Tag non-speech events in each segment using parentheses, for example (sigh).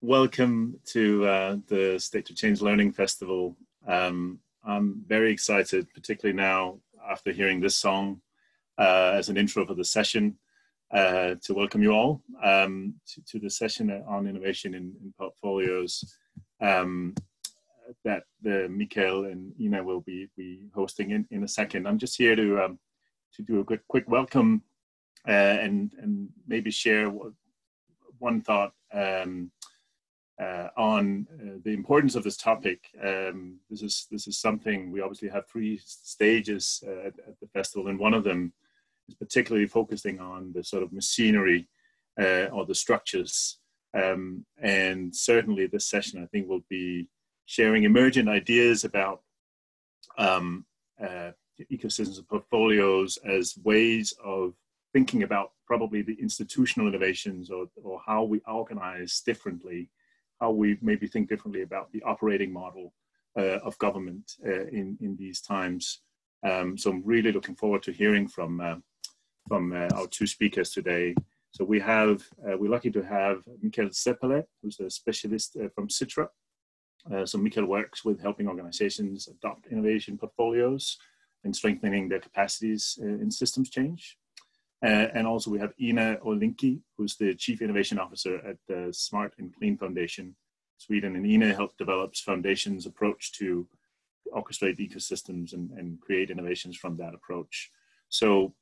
welcome to uh, the State of Change Learning Festival. Um, I'm very excited, particularly now after hearing this song uh, as an intro for the session, uh, to welcome you all um, to, to, the session on innovation in, in portfolios um, that the Mikael and Ina will be, be hosting in, in a second. I'm just here to um, to do a quick quick welcome uh, and and maybe share one thought um, uh, on uh, the importance of this topic. Um, this is this is something we obviously have three stages uh, at, at, the festival, and one of them is particularly focusing on the sort of machinery uh, or the structures. Um, and certainly, this session I think will be sharing emergent ideas about um, uh, ecosystems and portfolios as ways of thinking about probably the institutional innovations or, or how we organize differently, how we maybe think differently about the operating model uh, of government uh, in, in these times. Um, so I'm really looking forward to hearing from, uh, from uh, our two speakers today. So we have, uh, we're lucky to have Mikael Seppälä, who's a specialist uh, from Sitra. so Mikael works with helping organizations adopt innovation portfolios and strengthening their capacities in systems change. Uh, and also we have Ina Olinki, who's the Chief Innovation Officer at the Smart and Clean Foundation, Sweden. And Ina helped develops Foundation's approach to orchestrate ecosystems and, and create innovations from that approach. So,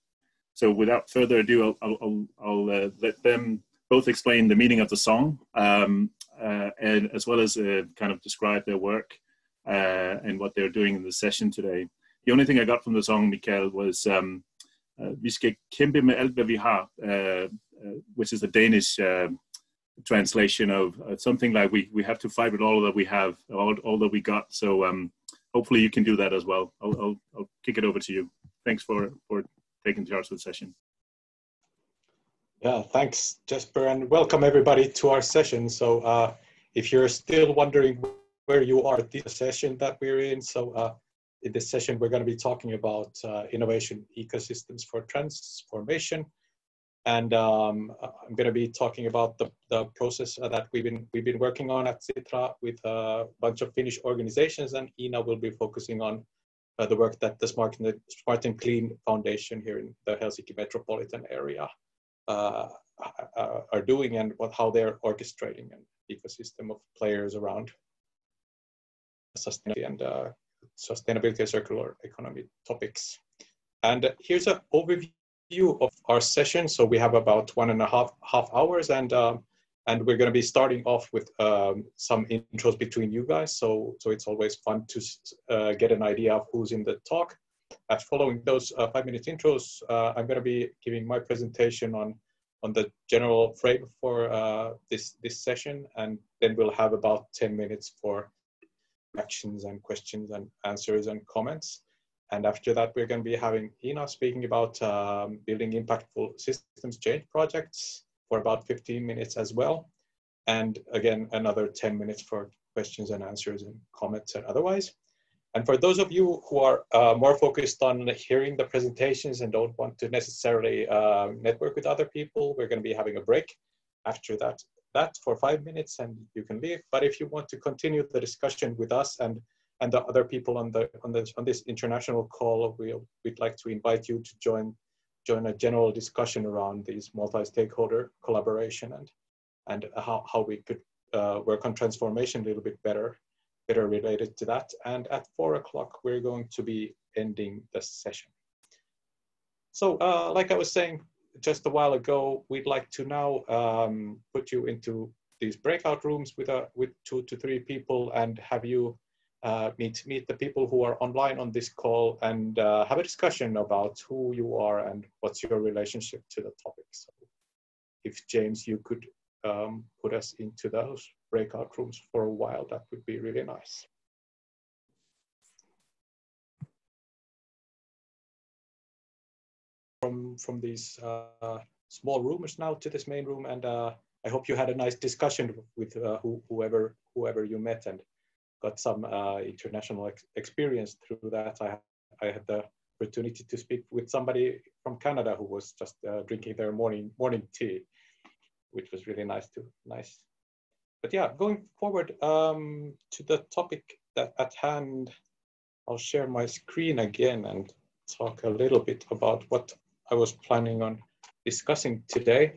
so without further ado, I'll, I'll, I'll uh, let them both explain the meaning of the song, um, uh, and as well as uh, kind of describe their work uh, and what they're doing in the session today. The only thing I got from the song, Mikael, was um, vi skal kæmpe med alt, hvad vi har, uh, uh, which is a Danish translation of something like we, we have to fight with all that we have, all, all that we got. So um, hopefully you can do that as well. I'll, I'll, I'll kick it over to you. Thanks for, for taking charge of the session. Yeah, thanks, Jesper, and welcome everybody to our session. So, uh, if you're still wondering where you are at the session that we're in, so uh, in this session, we're going to be talking about uh, innovation ecosystems for transformation. And um, I'm going to be talking about the, the process that we've been, we've been working on at Sitra with a bunch of Finnish organizations. And Ina will be focusing on uh, the work that the Smart and, the Smart and Clean Foundation here in the Helsinki metropolitan area uh, uh are doing and what, how they're orchestrating an ecosystem of players around sustainability and uh, sustainability and circular economy topics. And here's an overview of our session. So we have about one and a half half hours, and um, and we're going to be starting off with um, some intros between you guys. So so it's always fun to uh, get an idea of who's in the talk. As following those uh, five minute intros, uh, I'm going to be giving my presentation on on the general frame for uh, this this session, and then we'll have about 10 minutes for actions and questions and answers and comments. And after that, we're going to be having Ina speaking about um, building impactful systems change projects for about 15 minutes as well. And again, another 10 minutes for questions and answers and comments and otherwise. And for those of you who are uh, more focused on hearing the presentations and don't want to necessarily uh, network with other people, we're going to be having a break after that that for five minutes and you can leave. But if you want to continue the discussion with us and and the other people on the on this on this international call, we'll, we'd like to invite you to join join a general discussion around these multi-stakeholder collaboration and and how, how we could uh, work on transformation a little bit better better related to that. And at four o'clock, we're going to be ending the session. So uh, like I was saying, just a while ago, we'd like to now um, put you into these breakout rooms with, a, with two to three people and have you uh, meet, meet the people who are online on this call and uh, have a discussion about who you are and what's your relationship to the topic. So if James, you could um, put us into those breakout rooms for a while, that would be really nice. From from these uh, small rooms now to this main room, and uh, I hope you had a nice discussion with uh, who, whoever whoever you met and got some uh, international ex experience through that. I I had the opportunity to speak with somebody from Canada who was just uh, drinking their morning morning tea, which was really nice to nice but yeah, going forward um, to the topic that at hand, I'll share my screen again and talk a little bit about what I was planning on discussing today.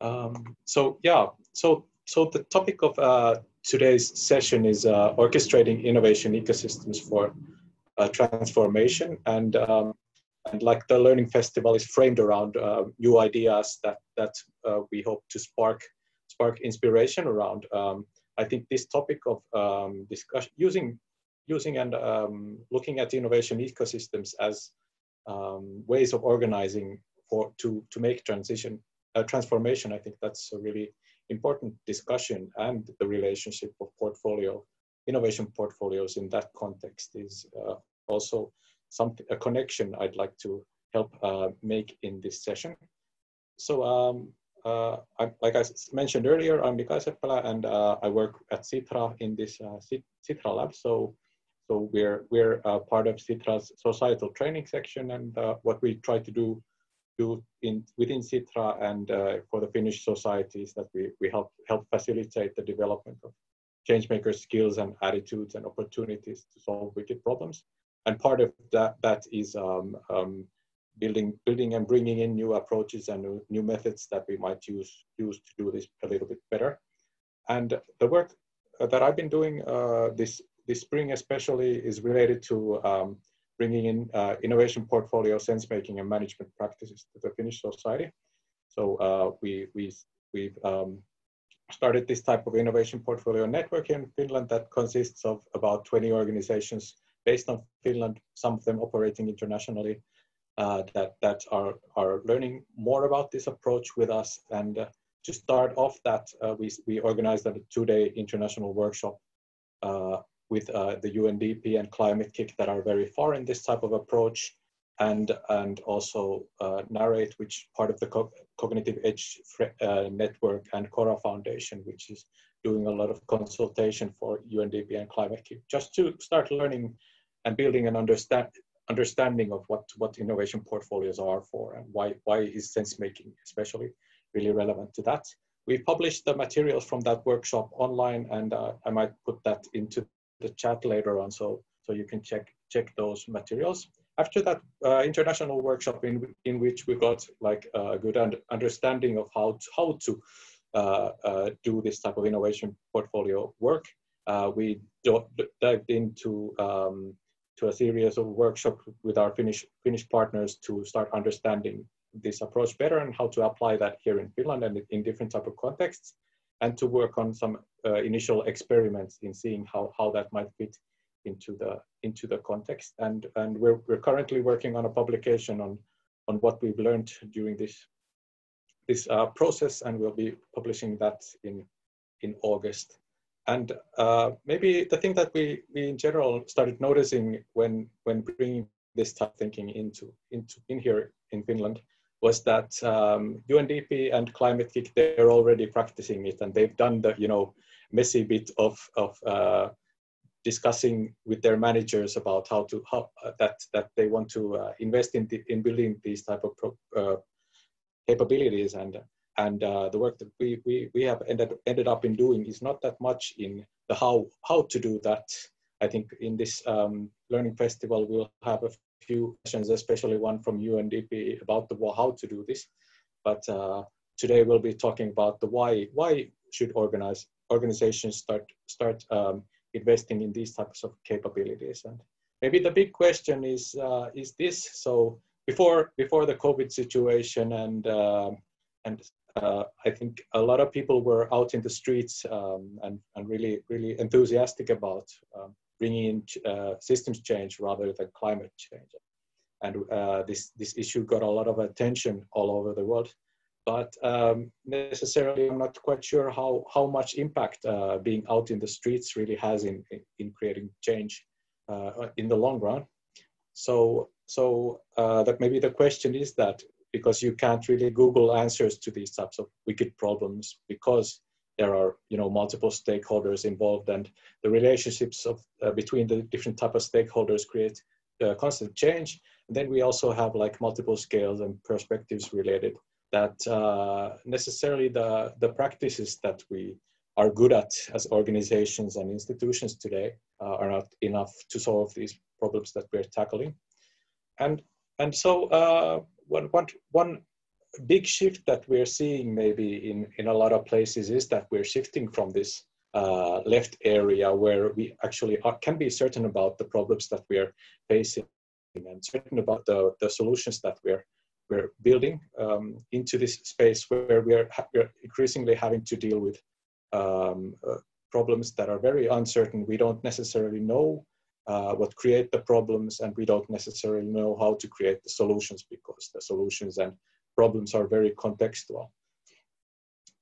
Um, so yeah, so so the topic of uh, today's session is uh, orchestrating innovation ecosystems for uh, transformation, and um, and like the learning festival is framed around uh, new ideas that that uh, we hope to spark spark inspiration around. Um, I think this topic of um, discussion using using and um, looking at innovation ecosystems as um, ways of organizing for to to make transition uh, transformation. I think that's a really important discussion and the relationship of portfolio innovation portfolios in that context is uh, also some a connection I'd like to help uh, make in this session. So um, uh, I, like I mentioned earlier, I'm Mikael Seppälä and uh, I work at Sitra in this uh, Sitra lab. So, so we're we're uh, part of Sitra's societal training section, and uh, what we try to do do in within Sitra and uh, for the Finnish societies that we we help help facilitate the development of changemaker skills and attitudes and opportunities to solve wicked problems. And part of that that is um, um, building building and bringing in new approaches and new, new methods that we might use use to do this a little bit better. And the work that I've been doing uh, this this spring especially is related to um, bringing in uh, innovation portfolio sense making and management practices to the Finnish society. So uh, we we we've um, started this type of innovation portfolio network in Finland that consists of about 20 organizations based on Finland, some of them operating internationally, uh, that, that are, are learning more about this approach with us. And uh, to start off that, uh, we, we organized a two-day international workshop uh, with uh, the UNDP and Climate-KIC that are very far in this type of approach and, and also uh, narrate which part of the co Cognitive Edge Network and Chora Foundation, which is doing a lot of consultation for UNDP and Climate-KIC, just to start learning and building an understand, understanding of what, what innovation portfolios are for and why, why is sense making especially really relevant to that. We published the materials from that workshop online and uh, I might put that into the chat later on so, so you can check, check those materials. After that uh, international workshop in, in which we got like a good understanding of how to, how to uh, uh, do this type of innovation portfolio work, uh, we dived into um, to a series of workshops with our Finnish, Finnish partners to start understanding this approach better and how to apply that here in Finland and in different type of contexts and to work on some uh, initial experiments in seeing how, how that might fit into the into the context. And and we're, we're currently working on a publication on on what we've learned during this this uh, process and we'll be publishing that in in August. And uh, maybe the thing that we, we in general started noticing when, when bringing this type of thinking into, into in here in Finland was that um, UNDP and Climate-KIC, they're already practicing it and they've done the, you know, messy bit of, of uh, discussing with their managers about how to, how, uh, that, that they want to uh, invest in, the, in building these type of pro, uh, capabilities and and uh, the work that we, we, we have ended, ended up in doing is not that much in the how, how to do that. I think in this um, learning festival, we'll have a few questions, especially one from UNDP about the how to do this. But uh, today we'll be talking about the why, why should organize, organizations start, start um, investing in these types of capabilities. And maybe the big question is, uh, is this, so before, before the COVID situation and, uh, and uh, I think a lot of people were out in the streets um, and, and really, really enthusiastic about um, bringing in uh, systems change rather than climate change. And uh, this, this issue got a lot of attention all over the world. But um, necessarily, I'm not quite sure how, how much impact uh, being out in the streets really has in, in creating change uh, in the long run. So, so uh, that maybe the question is that because you can't really Google answers to these types of wicked problems because there are you know multiple stakeholders involved and the relationships of uh, between the different type of stakeholders create uh, constant change. And then we also have like multiple scales and perspectives related that uh, necessarily the the practices that we are good at as organizations and institutions today uh, are not enough to solve these problems that we're tackling. And, and so uh, one, one, one big shift that we're seeing maybe in, in a lot of places is that we're shifting from this uh, left area where we actually are, can be certain about the problems that we are facing and certain about the, the solutions that we're we're building um, into this space where we're, we're increasingly having to deal with um, uh, problems that are very uncertain. We don't necessarily know uh, what create the problems and we don't necessarily know how to create the solutions because the solutions and problems are very contextual.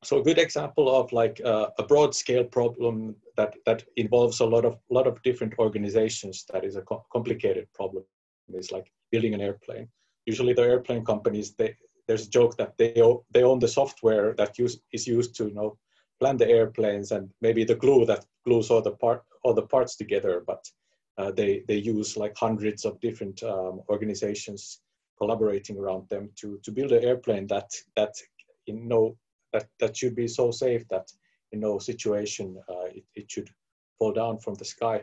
So a good example of like uh, a broad scale problem that, that involves a lot of, lot of different organizations that is a co complicated problem is like building an airplane usually the airplane companies they there's a joke that they they own the software that use, is used to you know plan the airplanes and maybe the glue that glues all the part all the parts together but uh, they they use like hundreds of different um, organizations collaborating around them to to build an airplane that that in no that that should be so safe that in no situation uh, it, it should fall down from the sky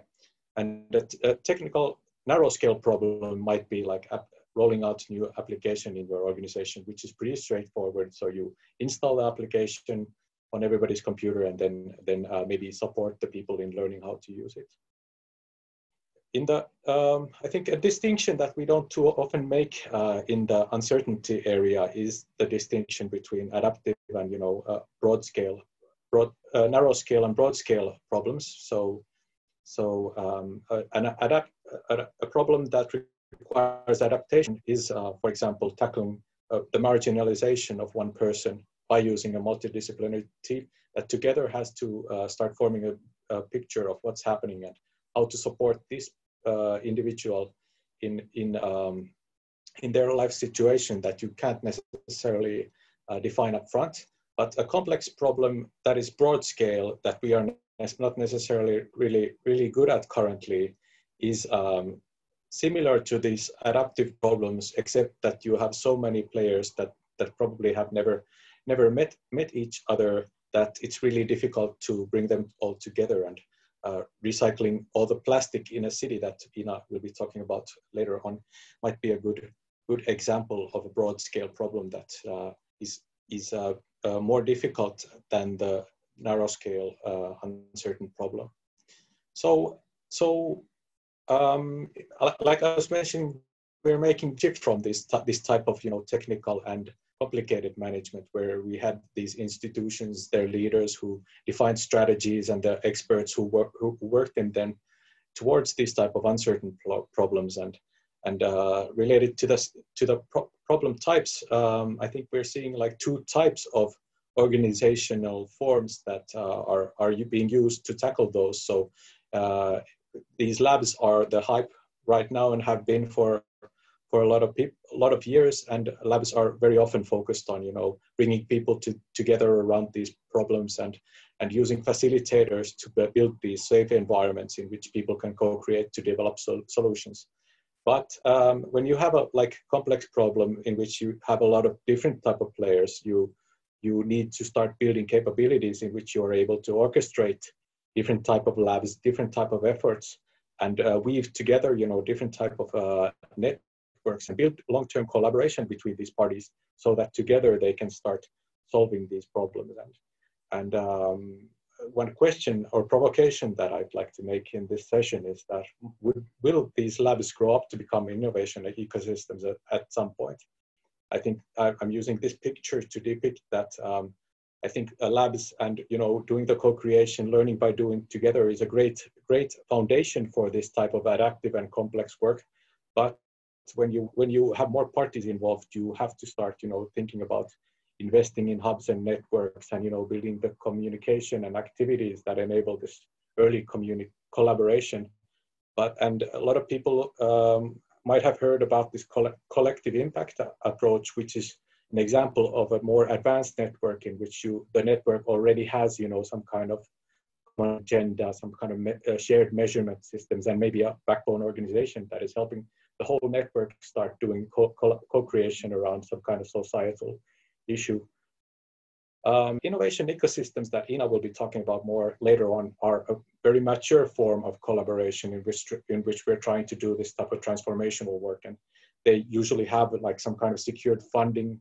and that a technical narrow scale problem might be like rolling out new application in your organization, which is pretty straightforward. So you install the application on everybody's computer and then, then uh, maybe support the people in learning how to use it. In the, um, I think a distinction that we don't too often make uh, in the uncertainty area is the distinction between adaptive and, you know, uh, broad scale, broad, uh, narrow scale and broad scale problems. So, so um, an adapt, a, a problem that requires adaptation is, uh, for example, tackling uh, the marginalization of one person by using a multidisciplinary team that together has to uh, start forming a, a, picture of what's happening and how to support this uh, individual in, in, um, in their life situation that you can't necessarily uh, define up front. But a complex problem that is broad scale that we are not necessarily really, really good at currently is um, similar to these adaptive problems, except that you have so many players that, that probably have never, never met, met each other that it's really difficult to bring them all together and uh, recycling all the plastic in a city that Ina will be talking about later on might be a good, good example of a broad scale problem that uh, is is uh, uh more difficult than the narrow scale uncertain problem. So, so um, like I was mentioning, we're making shift from this this type of you know technical and complicated management where we had these institutions, their leaders who defined strategies and the experts who work who worked in them towards these type of uncertain problems and and uh, related to this to the pro problem types, um, I think we're seeing like two types of organizational forms that uh, are are being used to tackle those. So uh, these labs are the hype right now and have been for for a lot of people a lot of years and labs are very often focused on you know bringing people to, together around these problems and and using facilitators to build these safe environments in which people can co-create to develop sol solutions. But um, when you have a like complex problem in which you have a lot of different type of players you you need to start building capabilities in which you are able to orchestrate different type of labs, different type of efforts, and uh, weave together, you know, different type of uh, networks and build long-term collaboration between these parties so that together they can start solving these problems. And, and um, one question or provocation that I'd like to make in this session is that will, will these labs grow up to become innovation ecosystems at, at some point? I think I'm using this picture to depict that um, I think labs and you know doing the co-creation, learning by doing together is a great great foundation for this type of adaptive and complex work. But when you when you have more parties involved, you have to start you know thinking about investing in hubs and networks and you know building the communication and activities that enable this early community collaboration. But and a lot of people um, might have heard about this coll- collective impact approach, which is an example of a more advanced network in which you the network already has you know some kind of agenda some kind of me, uh, shared measurement systems and maybe a backbone organization that is helping the whole network start doing co-creation co around some kind of societal issue Um, innovation ecosystems that Ina will be talking about more later on are a very mature form of collaboration in which, in which we're trying to do this type of transformational work. And they usually have like some kind of secured funding,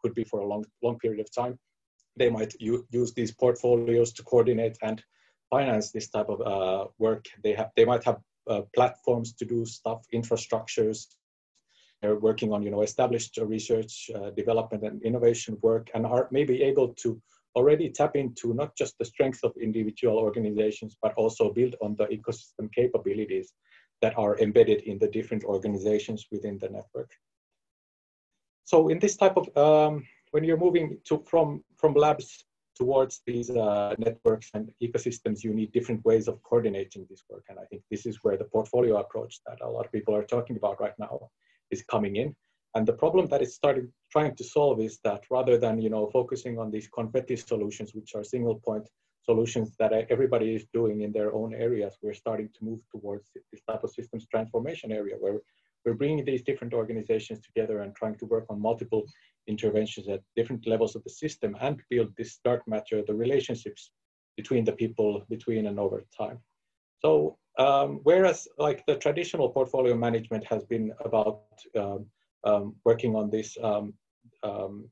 could be for a long, long period of time. They might use these portfolios to coordinate and finance this type of uh, work. They have, they might have uh, platforms to do stuff, infrastructures, they're working on you know established research uh, development and innovation work and are maybe able to already tap into not just the strength of individual organizations but also build on the ecosystem capabilities that are embedded in the different organizations within the network. So in this type of um, when you're moving to from from labs towards these uh, networks and ecosystems, you need different ways of coordinating this work. And I think this is where the portfolio approach that a lot of people are talking about right now is coming in. And the problem that it's starting trying to solve is that rather than you know focusing on these confetti solutions, which are single point solutions that everybody is doing in their own areas, we're starting to move towards this type of systems transformation area where we're bringing these different organizations together and trying to work on multiple interventions at different levels of the system and build this dark matter, the relationships between the people between and over time. So um, whereas like the traditional portfolio management has been about um, um, working on this um, um,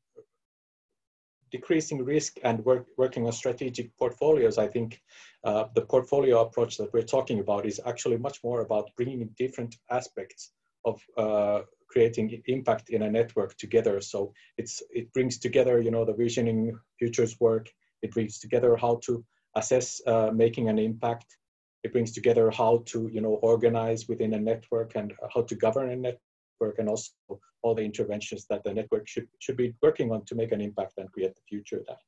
decreasing risk and work, working on strategic portfolios, I think uh, the portfolio approach that we're talking about is actually much more about bringing different aspects of uh, creating impact in a network together. So it's it brings together, you know, the visioning futures work. It brings together how to assess uh, making an impact it brings together how to you know organize within a network and how to govern a network and also all the interventions that the network should should be working on to make an impact and create the future that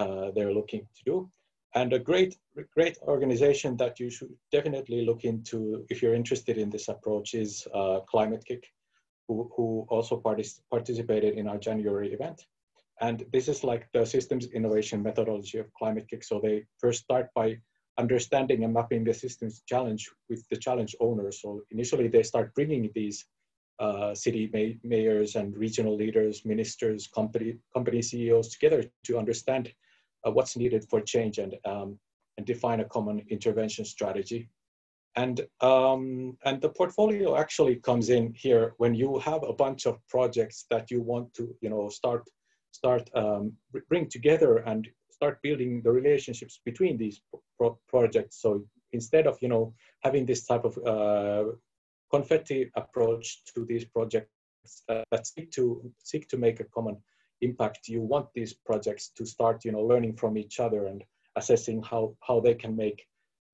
uh, they're looking to do and a great great organization that you should definitely look into if you're interested in this approach is uh, Climate-KIC who, who also partic participated in our january event and this is like the systems innovation methodology of Climate-KIC so they first start by understanding and mapping the systems challenge with the challenge owners. So initially they start bringing these uh, city may mayors and regional leaders, ministers, company, company CEOs together to understand uh, what's needed for change and, um, and define a common intervention strategy. And, um, and the portfolio actually comes in here when you have a bunch of projects that you want to you know, start, start um, bring together and start building the relationships between these pro projects. So instead of you know having this type of uh, confetti approach to these projects that, that seek to seek to make a common impact, you want these projects to start you know learning from each other and assessing how how they can make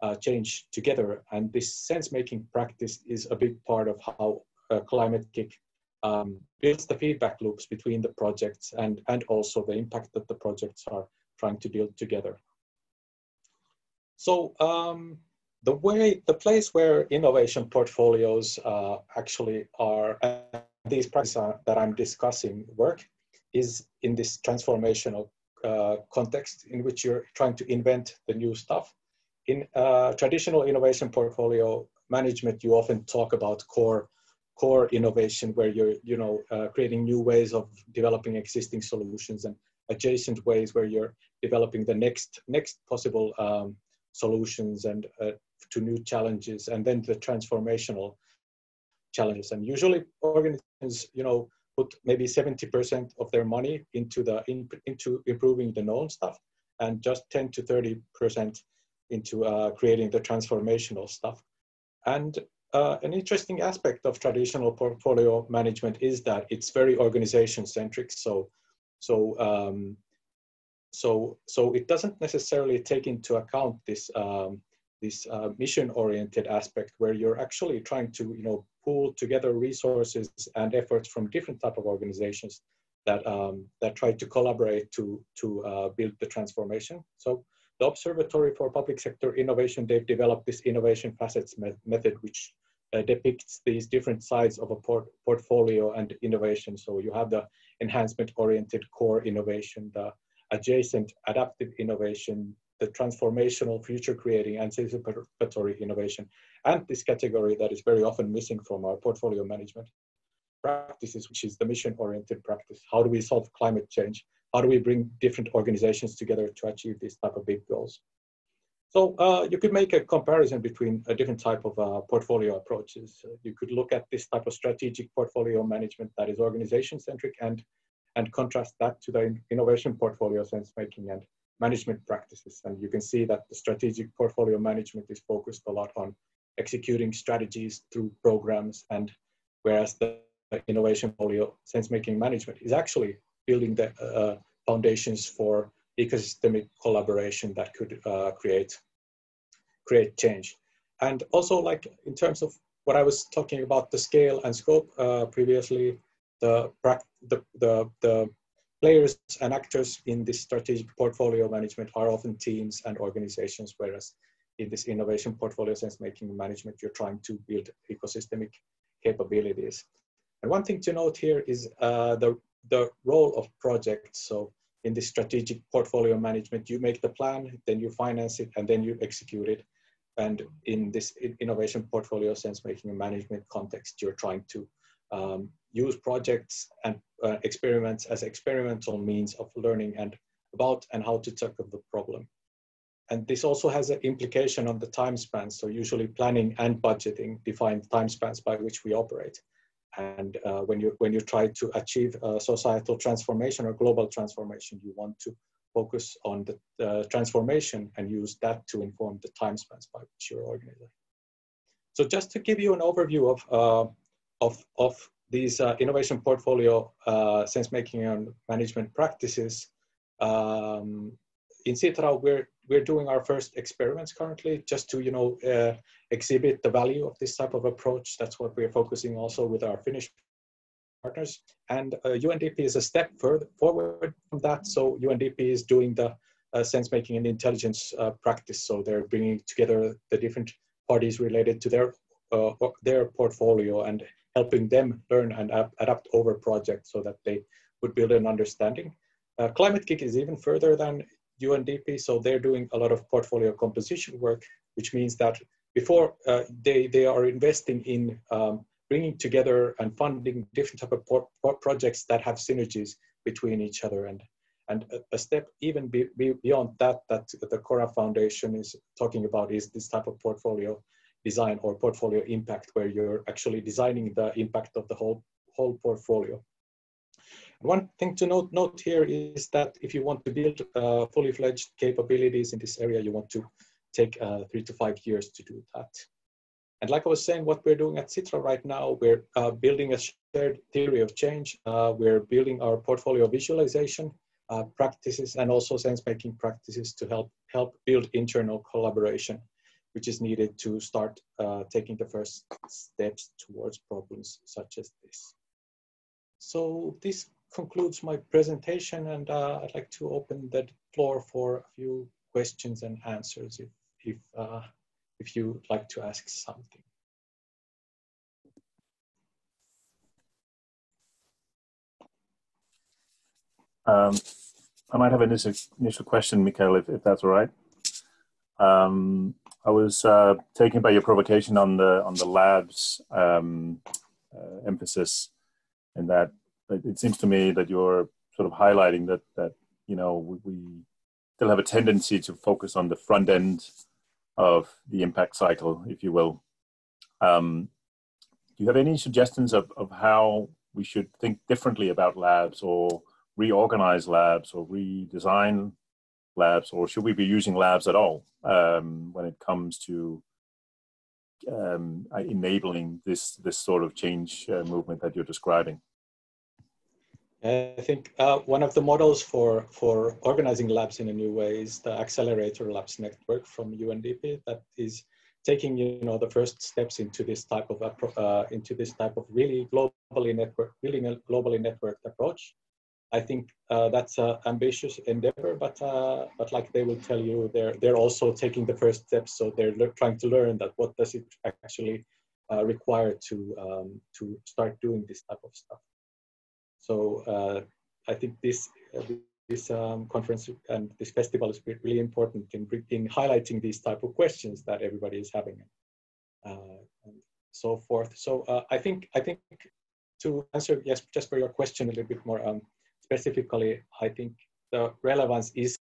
uh, change together. And this sense making practice is a big part of how uh, Climate-KIC um, builds the feedback loops between the projects and, and also the impact that the projects are trying to build together. So um, the way, the place where innovation portfolios uh, actually are, these practices that I'm discussing work is in this transformational uh, context in which you're trying to invent the new stuff. In traditional innovation portfolio management, you often talk about core core innovation where you're you know uh, creating new ways of developing existing solutions and adjacent ways where you're developing the next next possible um, solutions and uh, to new challenges, and then the transformational challenges. And usually, organizations, you know, put maybe 70% of their money into the in, into improving the known stuff, and just 10 to 30% into uh, creating the transformational stuff. And uh, an interesting aspect of traditional portfolio management is that it's very organization centric. So, so um, so so it doesn't necessarily take into account this um, this uh, mission-oriented aspect where you're actually trying to you know pool together resources and efforts from different type of organizations that um, that try to collaborate to to uh, build the transformation. So the Observatory for Public Sector Innovation they've developed this innovation facets me method which uh, depicts these different sides of a port portfolio and innovation. So you have the enhancement-oriented core innovation, the adjacent adaptive innovation, the transformational future creating anticipatory innovation, and this category that is very often missing from our portfolio management practices, which is the mission oriented practice. How do we solve climate change how do we bring different organizations together to achieve these type of big goals. So uh, you could make a comparison between a different type of uh, portfolio approaches. Uh, you could look at this type of strategic portfolio management that is organization centric and, and contrast that to the innovation portfolio sense making and management practices. And you can see that the strategic portfolio management is focused a lot on executing strategies through programs and whereas the innovation portfolio sense making management is actually building the uh, foundations for ecosystemic collaboration that could uh, create create change. And also, like in terms of what I was talking about, the scale and scope uh, previously, the, the the the players and actors in this strategic portfolio management are often teams and organizations, whereas in this innovation portfolio sense making management, you're trying to build ecosystemic capabilities. And one thing to note here is uh, the the role of projects. So in the strategic portfolio management, you make the plan, then you finance it, and then you execute it. And in this innovation portfolio sense making and management context, you're trying to um, use projects and uh, experiments as experimental means of learning and about and how to tackle the problem. And this also has an implication on the time span. So usually planning and budgeting define time spans by which we operate. And uh, when you when you try to achieve societal transformation or global transformation, you want to focus on the uh, transformation and use that to inform the time spans by which you're organizing. So just to give you an overview of uh, of of these uh, innovation portfolio uh, sense making and management practices, um, in Sitra we're we're doing our first experiments currently just to you know uh, exhibit the value of this type of approach. That's what we're focusing also with our finnish partners. And uh, undp is a step further forward from that. So undp is doing the uh, sense making and intelligence uh, practice. So they're bringing together the different parties related to their uh, their portfolio and helping them learn and adapt over projects so that they would build an understanding. Uh, climate kick is even further than UNDP. So they're doing a lot of portfolio composition work, which means that before uh, they, they are investing in um, bringing together and funding different type of projects that have synergies between each other. And, and a, a step even be, be beyond that, that the Chora Foundation is talking about is this type of portfolio design or portfolio impact, where you're actually designing the impact of the whole, whole portfolio. One thing to note, note here is that if you want to build uh, fully fledged capabilities in this area, you want to take uh, three to five years to do that. And like I was saying, what we're doing at Sitra right now, we're uh, building a shared theory of change. Uh, we're building our portfolio visualization uh, practices and also sense-making practices to help, help build internal collaboration, which is needed to start uh, taking the first steps towards problems such as this. So this concludes my presentation and uh, I'd like to open the floor for a few questions and answers if, if, uh, if you'd like to ask something. Um, I might have an initial, initial question, Mikael, if, if that's all right. Um, I was uh, taken by your provocation on the on the labs um, uh, emphasis, in that it seems to me that you're sort of highlighting that that you know we, still have a tendency to focus on the front end of the impact cycle, if you will. Um, do you have any suggestions of, of how we should think differently about labs or reorganize labs or redesign labs or should we be using labs at all um, when it comes to um, enabling this this sort of change uh, movement that you're describing I think uh, one of the models for, for organizing labs in a new way is the Accelerator Labs network from UNDP that is taking you know the first steps into this type of uh, into this type of really globally network really globally networked approach. I think uh, that's an ambitious endeavor, but uh, but like they will tell you, they're they're also taking the first steps. So they're trying to learn that what does it actually uh, require to um, to start doing this type of stuff. So uh, I think this uh, this um, conference and this festival is really important in, in highlighting these type of questions that everybody is having, uh, and so forth. So I think I think to answer yes, just for your question a little bit more um, specifically, I think the relevance is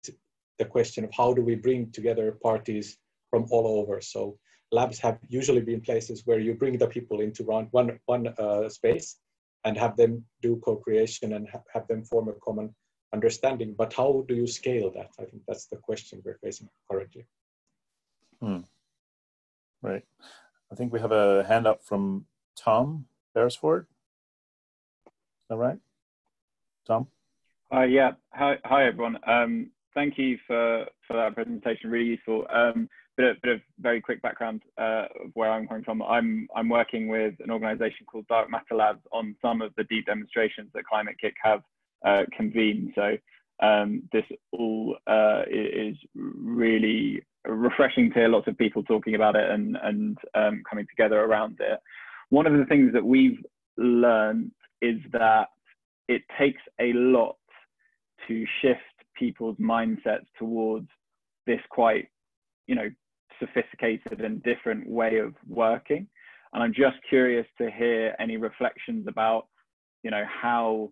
the question of how do we bring together parties from all over. So labs have usually been places where you bring the people into one, one, one uh, space and have them do co-creation and ha have them form a common understanding. But how do you scale that? I think that's the question we're facing currently. Hmm. Right. I think we have a hand up from Tom Beresford. Is that right? Tom? Uh, yeah. Hi, hi everyone. Um, thank you for, for that presentation. Really useful. Um, bit of, bit of very quick background uh, of where I'm coming from. I'm I'm working with an organisation called Dark Matter Labs on some of the deep demonstrations that Climate-KIC have uh, convened. So um, this all uh, is really refreshing to hear lots of people talking about it and and um, coming together around it. One of the things that we've learned is that it takes a lot to shift people's mindsets towards this quite you know sophisticated and different way of working. And I'm just curious to hear any reflections about, you know, how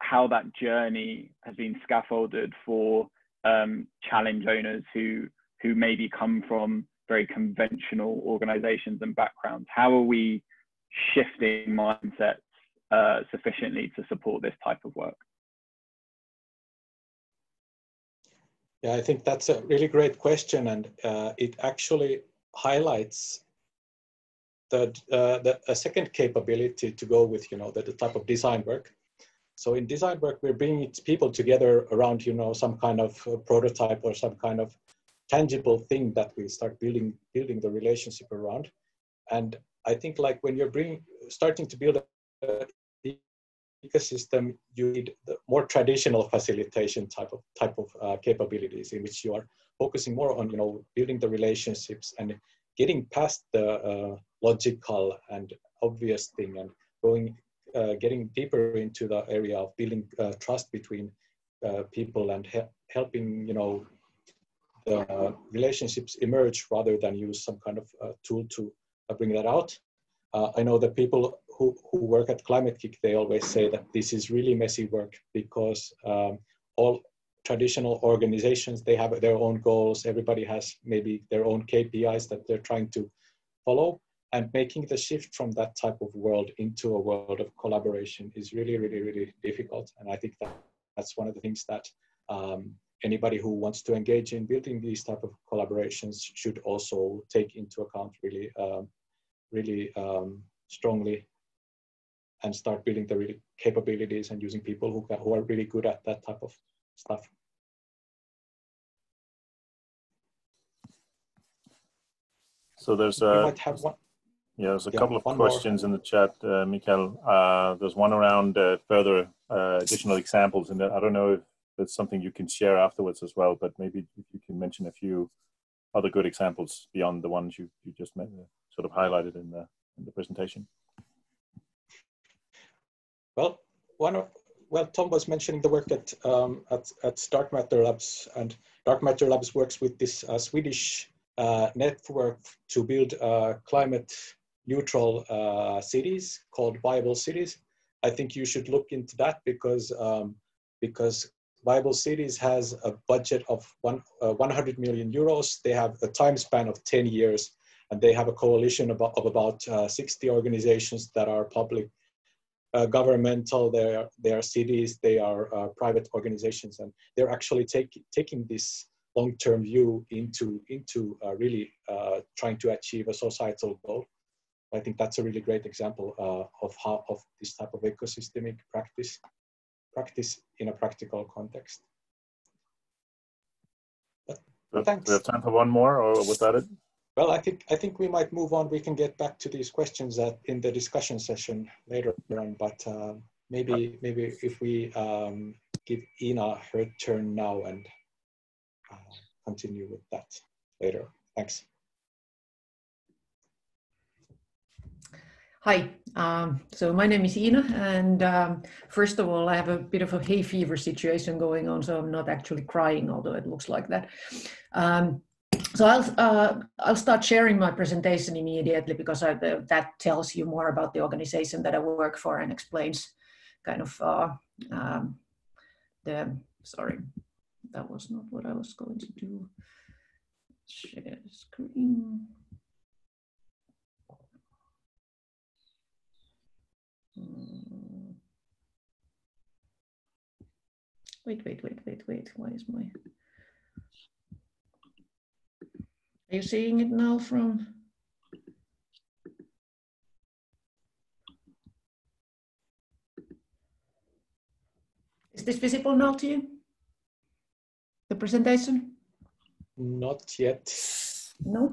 how that journey has been scaffolded for um, challenge owners who who maybe come from very conventional organizations and backgrounds. How are we shifting mindsets uh, sufficiently to support this type of work? Yeah, I think that's a really great question, and uh, it actually highlights the, uh, the a second capability to go with you know the, the, type of design work. So in design work, we're bringing people together around you know some kind of prototype or some kind of tangible thing that we start building building the relationship around. And I think like when you're bringing starting to build a ecosystem, you need the more traditional facilitation type of type of uh, capabilities in which you are focusing more on you know building the relationships and getting past the uh, logical and obvious thing and going uh, getting deeper into the area of building uh, trust between uh, people and he helping you know the relationships emerge rather than use some kind of uh, tool to bring that out. I know that people who, work at Climate-KIC, they always say that this is really messy work because um, all traditional organizations, they have their own goals. Everybody has maybe their own KPIs that they're trying to follow. And making the shift from that type of world into a world of collaboration is really, really, really difficult. And I think that that's one of the things that um, anybody who wants to engage in building these type of collaborations should also take into account really, um, really um, strongly and start building the really capabilities and using people who, who are really good at that type of stuff. So there's a, yeah, there's a yeah, couple of questions more. in the chat, uh, Mikael. Uh, there's one around uh, further uh, additional examples, and I don't know if that's something you can share afterwards as well, but maybe if you can mention a few other good examples beyond the ones you, you just met, sort of highlighted in the, in the presentation. Well, one of, well, Tom was mentioning the work at, um, at, at Dark Matter Labs, and Dark Matter Labs works with this uh, Swedish uh, network to build uh, climate neutral uh, cities called Viable Cities. I think you should look into that because um, because Viable Cities has a budget of one, uh, 100 million euros. They have a time span of 10 years, and they have a coalition of, of about uh, 60 organizations that are public uh, governmental, they are, they are cities, they are uh, private organizations, and they're actually take, taking this long-term view into, into uh, really uh, trying to achieve a societal goal. I think that's a really great example uh, of how of this type of ecosystemic practice, practice in a practical context. But, thanks. We have time for one more, or was that it? Well, I think I think we might move on. We can get back to these questions at, in the discussion session later on. But uh, maybe maybe if we um, give Ina her turn now and uh, continue with that later. Thanks. Hi, um, so my name is Ina, and um, first of all, I have a bit of a hay fever situation going on, so I'm not actually crying, although it looks like that. Um, so I'll, uh, I'll start sharing my presentation immediately because I, the, that tells you more about the organization that I work for and explains kind of uh, um, the, sorry, that was not what I was going to do. Share screen. Hmm. Wait, wait, wait, wait, wait. Why is my... Are you seeing it now from? Is this visible now to you? The presentation? Not yet. No.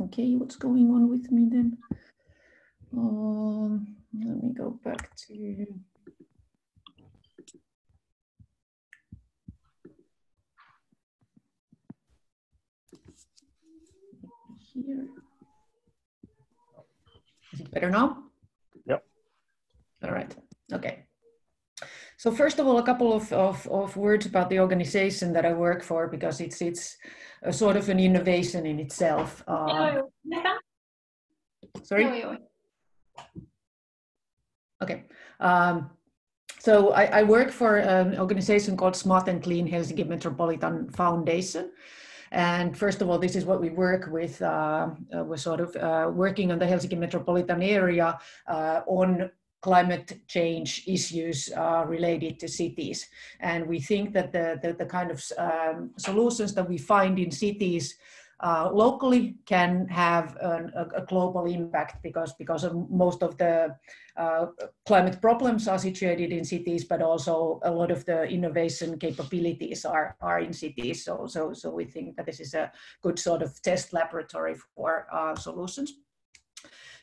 Okay, what's going on with me then? Um, let me go back to. Here. Is it better now? Yep. All right. Okay. So first of all, a couple of, of, of, words about the organization that I work for, because it's, it's a sort of an innovation in itself. Uh, sorry? Okay. Um, so I, I, work for an organization called Smart and Clean Helsinki Metropolitan Foundation. And first of all, this is what we work with. Uh, uh, we're sort of uh, working on the Helsinki metropolitan area uh, on climate change issues uh, related to cities. And we think that the, the, the kind of um, solutions that we find in cities uh, locally can have an, a, a, global impact because, because of most of the uh, climate problems are situated in cities, but also a lot of the innovation capabilities are, are in cities. So, so, so we think that this is a good sort of test laboratory for uh, solutions.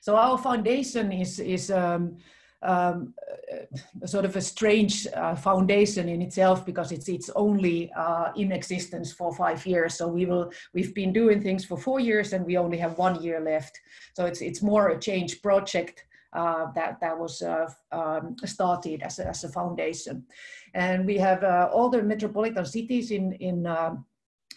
So our foundation is, is um, um, sort of a strange uh, foundation in itself because it's it's only uh, in existence for five years. So we will we've been doing things for four years and we only have one year left. So it's it's more a change project uh, that that was uh, um, started as a, as a foundation, and we have uh, all the metropolitan cities in in.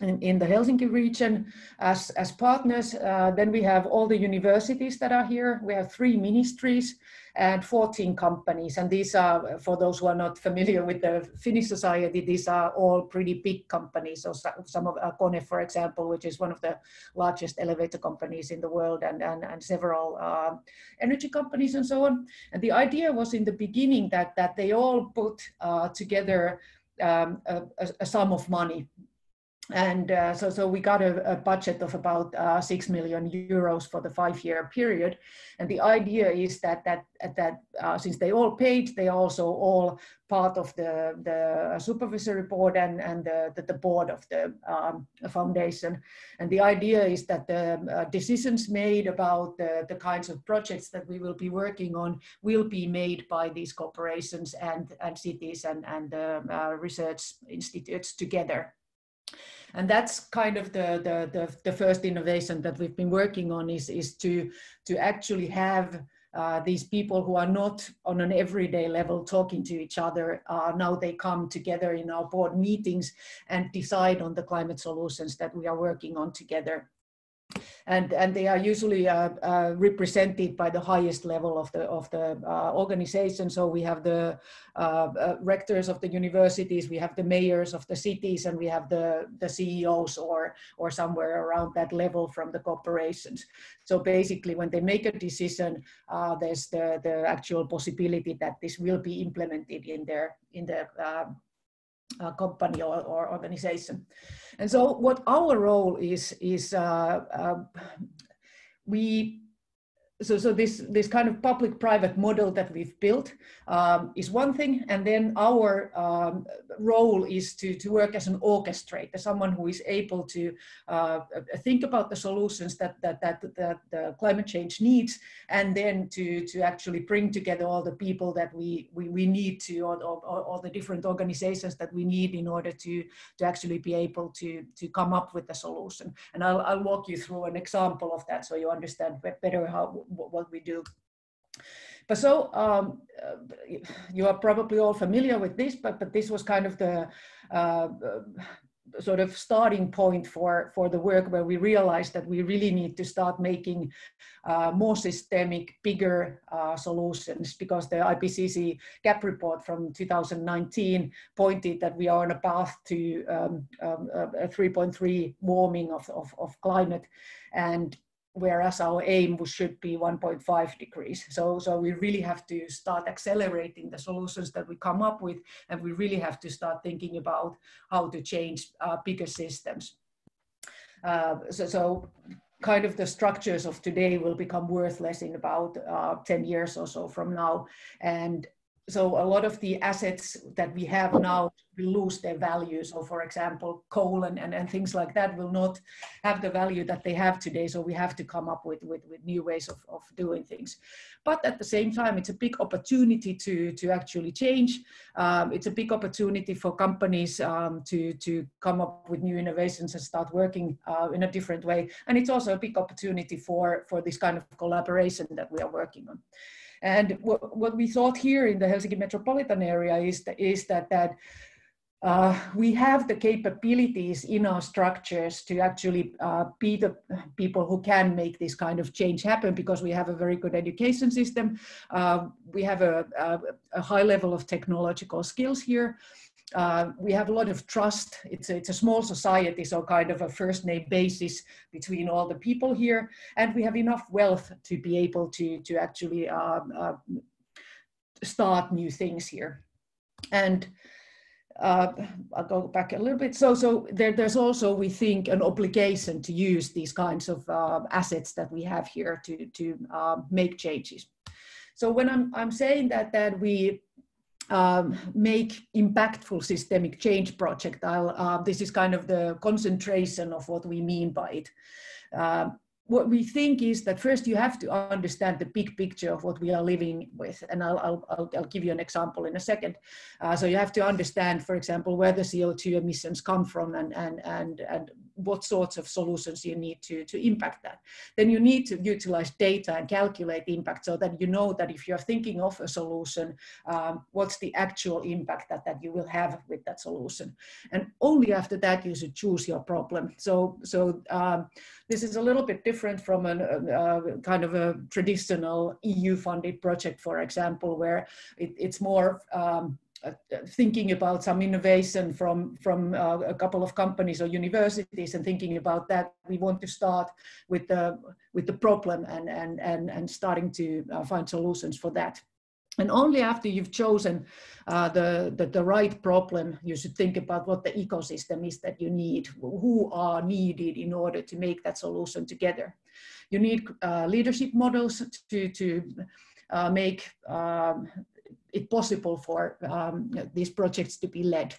In, in, the Helsinki region as, as partners. Uh, then we have all the universities that are here. We have three ministries and 14 companies. And these are, for those who are not familiar with the Finnish society, these are all pretty big companies. So some of uh, Kone, for example, which is one of the largest elevator companies in the world and, and, and several uh, energy companies and so on. And the idea was in the beginning that, that they all put uh, together um, a, a, sum of money and uh, so, so we got a, a budget of about uh, six million euros for the five-year period. And the idea is that that that uh, since they all paid, they are also all part of the the supervisory board and and the the, the board of the um, foundation. And the idea is that the uh, decisions made about the the kinds of projects that we will be working on will be made by these corporations and and cities and and uh, research institutes together and that's kind of the, the, the, the, first innovation that we've been working on is, is to, to actually have uh, these people who are not on an everyday level talking to each other, uh, now they come together in our board meetings and decide on the climate solutions that we are working on together and and they are usually uh, uh, represented by the highest level of the of the uh, organization. So we have the uh, uh, rectors of the universities, we have the mayors of the cities, and we have the the CEOs or or somewhere around that level from the corporations. So basically, when they make a decision, uh, there's the the actual possibility that this will be implemented in their in the uh, company or, or, organization. And so what our role is, is uh, uh, we so, so this, this kind of public-private model that we've built um, is one thing, and then our um, role is to, to work as an orchestrator, someone who is able to uh, think about the solutions that, that, that, that the climate change needs, and then to, to actually bring together all the people that we, we, we need to, or, all the different organizations that we need in order to, to actually be able to, to come up with the solution. And I'll, I'll walk you through an example of that so you understand better how what we do. But so um, uh, you are probably all familiar with this, but, but this was kind of the uh, sort of starting point for, for the work where we realized that we really need to start making uh, more systemic, bigger uh, solutions because the IPCC GAP report from 2019 pointed that we are on a path to um, um, a 3.3 warming of, of, of climate. And whereas our aim should be 1.5 degrees. So, so we really have to start accelerating the solutions that we come up with, and we really have to start thinking about how to change uh, bigger systems. Uh, so, so kind of the structures of today will become worthless in about uh, 10 years or so from now. And so a lot of the assets that we have now will lose their value. So for example, coal and, and, and things like that will not have the value that they have today. So we have to come up with, with, with new ways of, of doing things. But at the same time, it's a big opportunity to, to actually change. Um, it's a big opportunity for companies um, to, to come up with new innovations and start working uh, in a different way. And it's also a big opportunity for, for this kind of collaboration that we are working on. And what, what we thought here in the Helsinki metropolitan area is, that, is that, that uh, we have the capabilities in our structures to actually uh, be the people who can make this kind of change happen because we have a very good education system. Uh, we have a, a, a, high level of technological skills here. Uh, we have a lot of trust. It's a, it's a small society, so kind of a first name basis between all the people here. And we have enough wealth to be able to, to actually uh, uh, start new things here. And uh, I'll go back a little bit. So, so there, there's also, we think, an obligation to use these kinds of uh, assets that we have here to, to uh, make changes. So when I'm, I'm saying that, that we um, make impactful systemic change project. Uh, this is kind of the concentration of what we mean by it. Uh, what we think is that first you have to understand the big picture of what we are living with. And I'll, I'll, I'll give you an example in a second. Uh, so you have to understand, for example, where the CO2 emissions come from and, and, and, and what sorts of solutions you need to, to impact that. Then you need to utilize data and calculate impact so that you know that if you're thinking of a solution, um, what's the actual impact that, that you will have with that solution. And only after that you should choose your problem. So, so um, this is a little bit different from a uh, kind of a traditional EU funded project, for example, where it, it's more um, uh, thinking about some innovation from from uh, a couple of companies or universities and thinking about that we want to start with the with the problem and and and, and starting to uh, find solutions for that and only after you've chosen uh, the, the, the, right problem, you should think about what the ecosystem is that you need, who are needed in order to make that solution together. You need uh, leadership models to, to uh, make um, it possible for um, these projects to be led.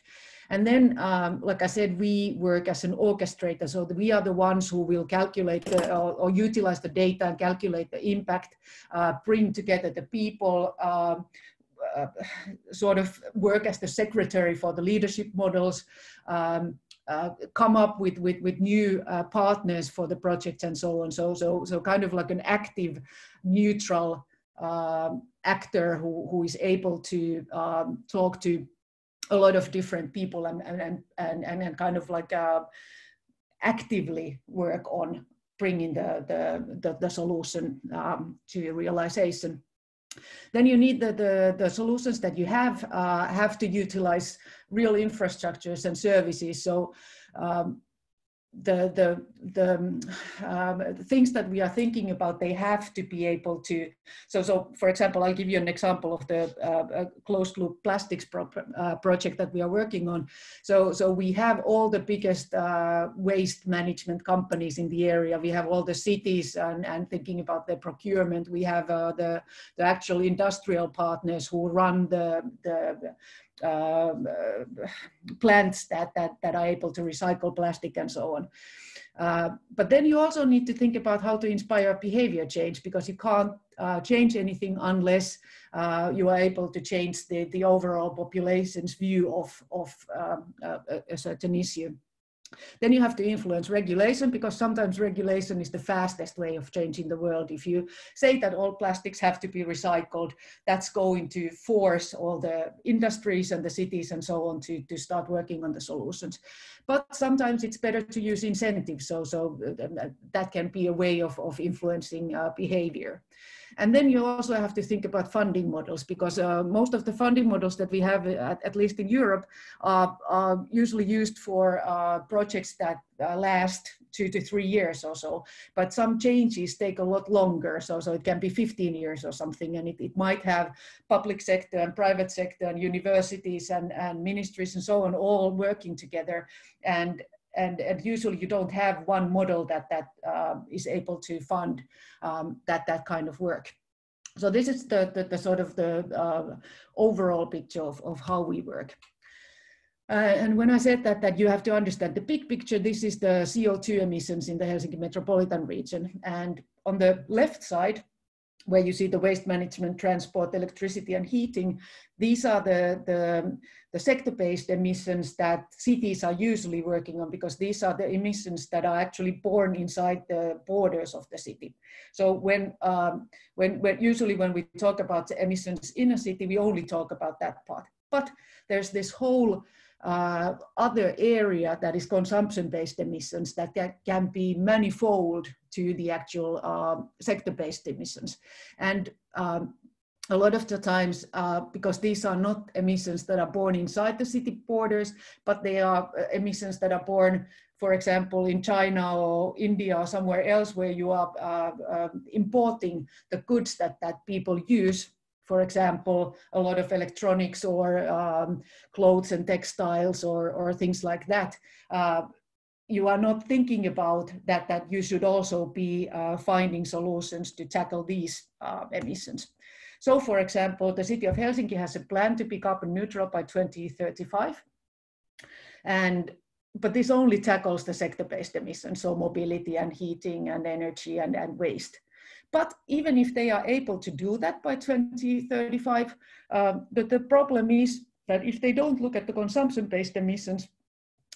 And then, um, like I said, we work as an orchestrator, so we are the ones who will calculate the, or, or, utilize the data and calculate the impact, uh, bring together the people, um, uh, sort of work as the secretary for the leadership models, um, uh, come up with, with, with new uh, partners for the projects and so on. So, so, so kind of like an active, neutral um, actor who, who is able to um, talk to a lot of different people and, and, and, and, and kind of like uh, actively work on bringing the, the, the, the solution um, to realization. Then you need the, the, the solutions that you have, uh, have to utilize real infrastructures and services. So um, the the the um, things that we are thinking about they have to be able to so so for example i'll give you an example of the uh, closed loop plastics pro uh, project that we are working on. So so we have all the biggest uh, waste management companies in the area. We have all the cities and, and thinking about the procurement. We have uh, the the actual industrial partners who run the the um, uh, plants that, that, that are able to recycle plastic and so on. Uh, but then you also need to think about how to inspire behavior change because you can't uh, change anything unless uh, you are able to change the, the overall population's view of, of um, a, a certain issue. Then you have to influence regulation because sometimes regulation is the fastest way of changing the world. If you say that all plastics have to be recycled, that's going to force all the industries and the cities and so on to, to start working on the solutions. But sometimes it's better to use incentives. So, so uh, that can be a way of, of influencing uh, behavior. And then you also have to think about funding models because uh, most of the funding models that we have, at, at least in Europe, are, are usually used for uh, projects that uh, last two to three years or so. But some changes take a lot longer. So, so it can be 15 years or something. And it, it might have public sector and private sector and universities and, and ministries and so on all working together. And and, and usually you don't have one model that that uh, is able to fund um, that that kind of work. So this is the, the, the sort of the uh, overall picture of, of how we work. Uh, and when I said that, that you have to understand the big picture, this is the CO2 emissions in the Helsinki metropolitan region. And on the left side, where you see the waste management, transport, electricity, and heating, these are the, the, the sector-based emissions that cities are usually working on because these are the emissions that are actually born inside the borders of the city. So when, um, when, when usually when we talk about emissions in a city, we only talk about that part. But there's this whole uh, other area that is consumption-based emissions that can be manifold to the actual um, sector-based emissions. And um, a lot of the times, uh, because these are not emissions that are born inside the city borders, but they are uh, emissions that are born, for example, in China or India or somewhere else where you are uh, um, importing the goods that, that people use for example, a lot of electronics or um, clothes and textiles or, or things like that, uh, you are not thinking about that, that you should also be uh, finding solutions to tackle these uh, emissions. So for example, the city of Helsinki has a plan to be carbon neutral by 2035. And but this only tackles the sector-based emissions, so mobility and heating and energy and, and waste. But even if they are able to do that by 2035, um, the, the problem is that if they don't look at the consumption-based emissions,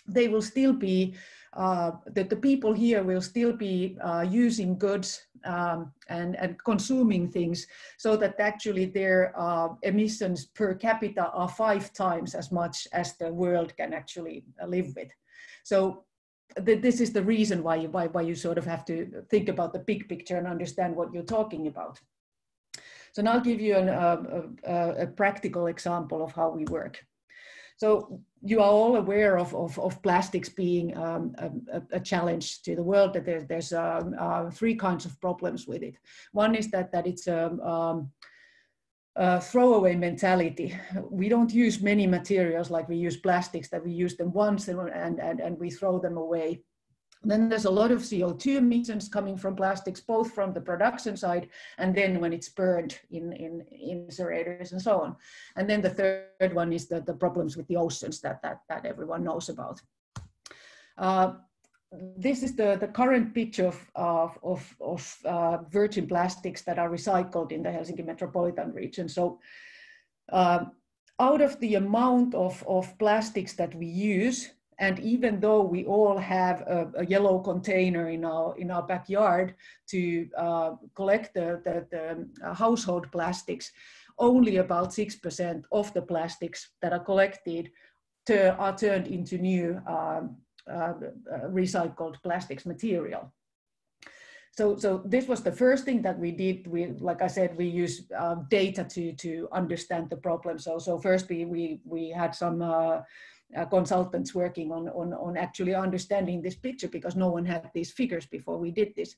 they will still be, uh, that the people here will still be uh, using goods um, and, and consuming things so that actually their uh, emissions per capita are five times as much as the world can actually uh, live with. So this is the reason why you, why, why you sort of have to think about the big picture and understand what you're talking about. So now I'll give you an, uh, a, a, practical example of how we work. So you are all aware of, of, of plastics being um, a, a, challenge to the world, that there's, there's um, uh, three kinds of problems with it. One is that, that it's um, um throwaway mentality. We don't use many materials like we use plastics, that we use them once and, and, and, we throw them away. Then there's a lot of CO2 emissions coming from plastics, both from the production side and then when it's burned in, in, incinerators and so on. And then the third one is the, the problems with the oceans that, that, that everyone knows about. Uh, this is the, the current picture of, of, of, of uh, virgin plastics that are recycled in the Helsinki metropolitan region. So uh, out of the amount of, of plastics that we use, and even though we all have a, a yellow container in our, in our backyard to uh, collect the, the, the household plastics, only about 6% of the plastics that are collected are turned into new um, uh, recycled plastics material. So, so this was the first thing that we did. We, like I said, we use uh, data to to understand the problem. So, so first we we we had some uh, uh, consultants working on, on, on actually understanding this picture because no one had these figures before we did this.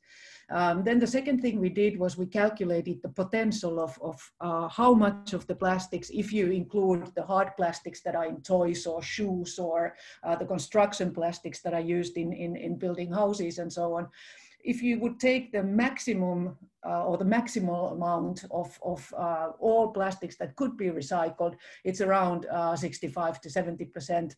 Um, then the second thing we did was we calculated the potential of, of uh, how much of the plastics, if you include the hard plastics that are in toys or shoes or uh, the construction plastics that are used in, in, in building houses and so on, if you would take the maximum uh, or the maximal amount of, of uh, all plastics that could be recycled, it's around uh, 65 to 70 percent.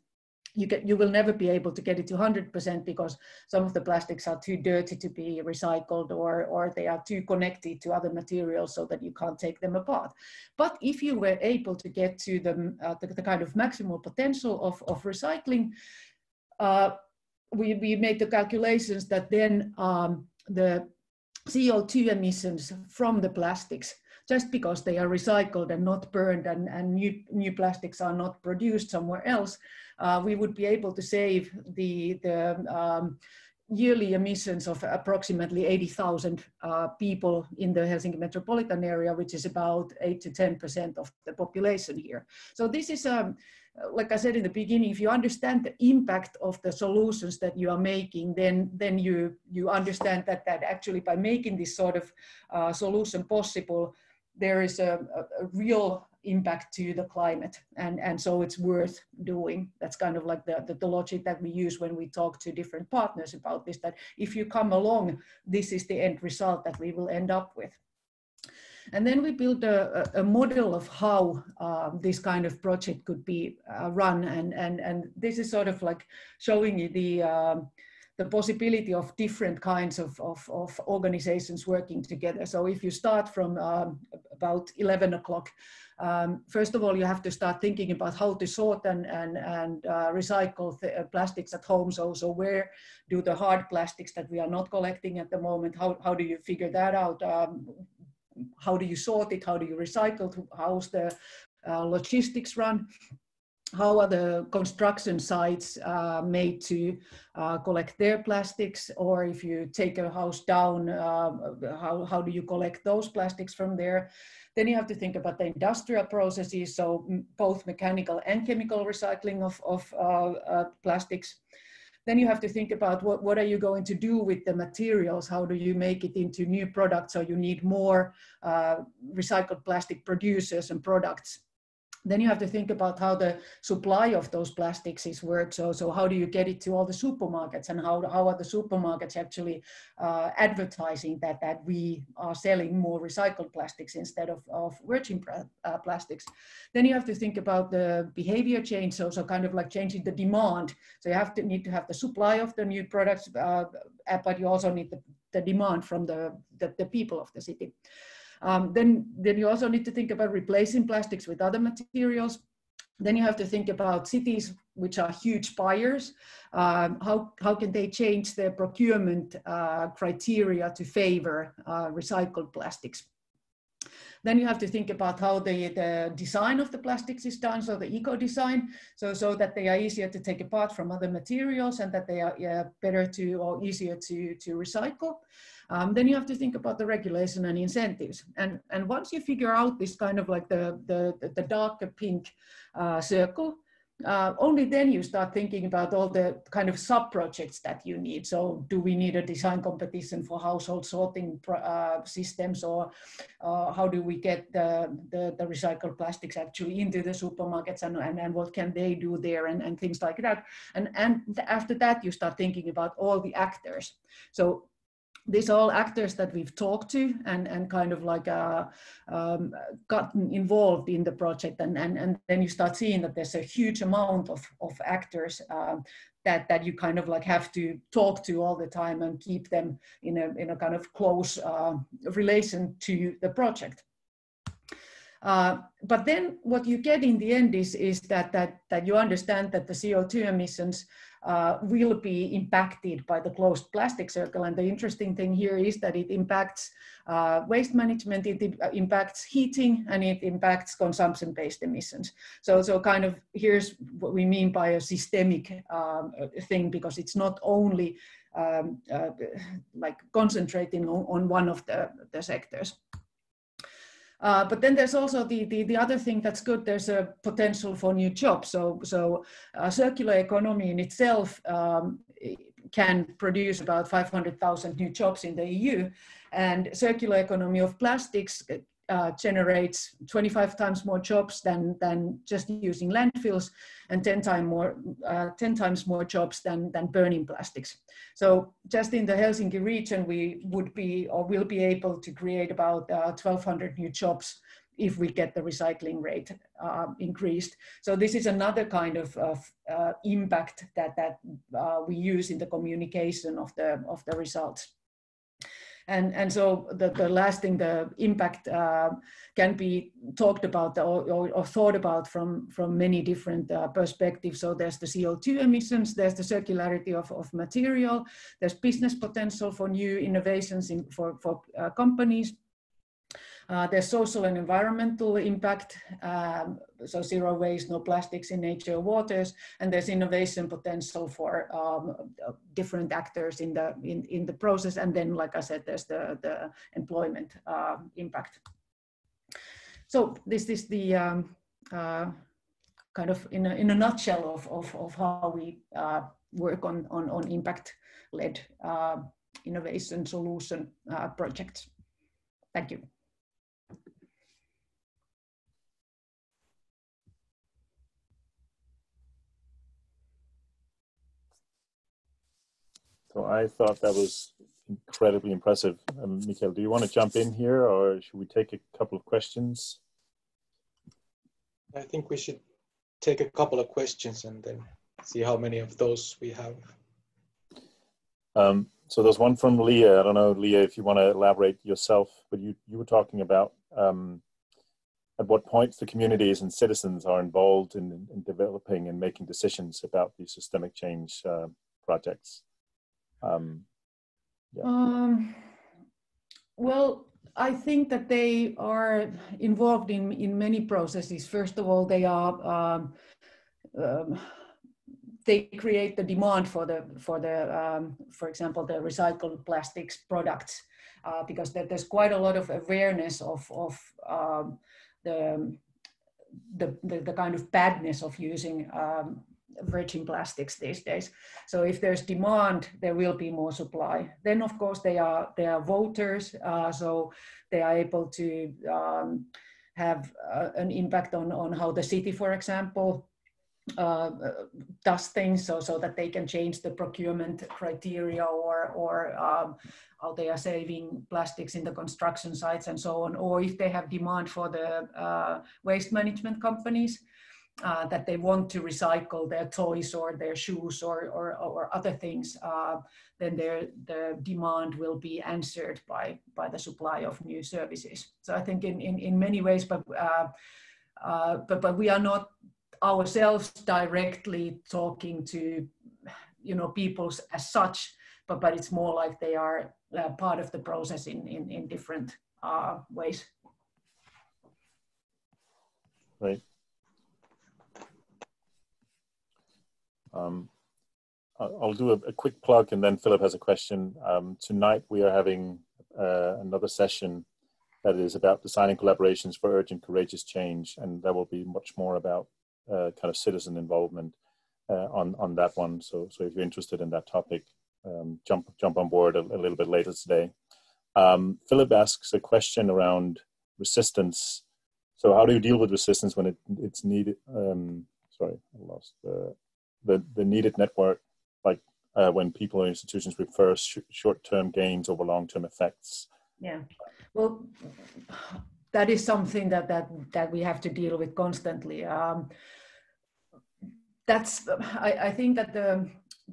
You, get, you will never be able to get it to 100% because some of the plastics are too dirty to be recycled or, or they are too connected to other materials so that you can't take them apart. But if you were able to get to the, uh, the, the, kind of maximal potential of, of recycling, uh, we, we made the calculations that then um, the CO2 emissions from the plastics, just because they are recycled and not burned and, and new, new plastics are not produced somewhere else, uh, we would be able to save the, the um, yearly emissions of approximately 80,000 uh, people in the Helsinki metropolitan area, which is about 8 to 10% of the population here. So this is, um, like I said in the beginning, if you understand the impact of the solutions that you are making, then, then you, you understand that, that actually by making this sort of uh, solution possible, there is a, a, a real impact to the climate. And and so it's worth doing. That's kind of like the, the, the logic that we use when we talk to different partners about this that if you come along this is the end result that we will end up with and then we built a, a model of how uh, this kind of project could be uh, run and and and this is sort of like showing you the um, the possibility of different kinds of, of, of, organizations working together. So if you start from um, about 11 o'clock, um, first of all, you have to start thinking about how to sort and, and, and uh, recycle uh, plastics at home. So, so where do the hard plastics that we are not collecting at the moment, how, how do you figure that out? Um, how do you sort it? How do you recycle? How's the uh, logistics run? how are the construction sites uh, made to uh, collect their plastics or if you take a house down uh, how, how do you collect those plastics from there then you have to think about the industrial processes, so both mechanical and chemical recycling of, of uh, uh, plastics. Then you have to think about what, what are you going to do with the materials? How do you make it into new products? So you need more uh, recycled plastic producers and products then you have to think about how the supply of those plastics is worked. So, so how do you get it to all the supermarkets and how, how are the supermarkets actually uh, advertising that, that we are selling more recycled plastics instead of, of virgin uh, plastics. Then you have to think about the behavior change. So, so kind of like changing the demand. So you have to need to have the supply of the new products, uh, but you also need the, the demand from the, the, the people of the city. Um, then, then you also need to think about replacing plastics with other materials. Then you have to think about cities which are huge buyers. Um, how, how can they change their procurement uh, criteria to favor uh, recycled plastics? Then you have to think about how the, the design of the plastics is done, so the eco-design, so, so that they are easier to take apart from other materials and that they are yeah, better to or easier to, to recycle. Um, then you have to think about the regulation and incentives. And, and once you figure out this kind of like the, the, the darker pink uh, circle, uh, only then you start thinking about all the kind of sub projects that you need. So, do we need a design competition for household sorting uh, systems, or uh, how do we get the, the, the, recycled plastics actually into the supermarkets, and, and, and what can they do there, and, and things like that. And, and after that, you start thinking about all the actors. So, these are all actors that we've talked to and, and kind of like uh, um, gotten involved in the project and, and, and then you start seeing that there's a huge amount of, of actors um, that, that you kind of like have to talk to all the time and keep them in a, in a kind of close uh, relation to the project. Uh, but then what you get in the end is, is that, that, that you understand that the CO2 emissions uh, will be impacted by the closed plastic circle. And the interesting thing here is that it impacts uh, waste management, it impacts heating, and it impacts consumption-based emissions. So, so kind of here's what we mean by a systemic um, thing, because it's not only um, uh, like concentrating on, on one of the, the sectors. Uh, but then there's also the, the, the, other thing that's good, there's a potential for new jobs. So, so uh, circular economy in itself um, can produce about 500,000 new jobs in the EU. And circular economy of plastics uh, generates 25 times more jobs than, than just using landfills and 10, time more, uh, 10 times more jobs than, than burning plastics. So just in the Helsinki region, we would be or will be able to create about uh, 1,200 new jobs if we get the recycling rate uh, increased. So this is another kind of, of uh, impact that, that uh, we use in the communication of the, of the results. And and so the, the thing, the impact uh, can be talked about or, or, or, thought about from from many different uh, perspectives. So there's the co2 emissions there's the circularity of, of material there's business potential for new innovations in for for uh, companies uh, there's social and environmental impact, um, so zero waste, no plastics in nature waters, and there's innovation potential for um, different actors in the in, in the process. And then, like I said, there's the, the employment uh, impact. So this is the um, uh, kind of in a, in a nutshell of, of, of how we uh, work on, on, on impact-led uh, innovation solution projects. Thank you. So I thought that was incredibly impressive. Um, Mikael, do you want to jump in here or should we take a couple of questions? I think we should take a couple of questions and then see how many of those we have. Um, so there's one from Leah. I don't know, Leah, if you want to elaborate yourself, but you, you were talking about um, at what points the communities and citizens are involved in, in developing and making decisions about these systemic change uh, projects. Um, yeah. um, well, I think that they are involved in, in many processes. First of all, they are um, um, they create the demand for the for the um, for example the recycled plastics products uh, because there, there's quite a lot of awareness of of um, the, the, the the kind of badness of using um, virgin plastics these days. So if there's demand, there will be more supply. Then of course they are they are voters, uh, so they are able to um, have uh, an impact on on how the city, for example, uh, does things, so so that they can change the procurement criteria or or um, how they are saving plastics in the construction sites and so on, or if they have demand for the uh, waste management companies uh, that they want to recycle their toys or their shoes or, or, or other things, uh, then their, the demand will be answered by, by the supply of new services. So I think in, in, in many ways, but, uh, uh but, but we are not ourselves directly talking to you know people as such, but, but it's more like they are uh, part of the process in, in, in different uh, ways. Right. Um, I'll do a, a, quick plug and then Philip has a question. Um, tonight we are having uh, another session that is about designing collaborations for urgent, courageous change, and there will be much more about uh, kind of citizen involvement uh, on on that one. So, so if you're interested in that topic, um, jump jump on board a, a little bit later today. Um, Philip asks a question around resistance. So, how do you deal with resistance when it, it's needed? Um, sorry, I lost the needed network, like uh, when people or institutions prefer sh- short-term gains over long-term effects. Yeah, well, that is something that that that we have to deal with constantly. Um, that's I, I think that the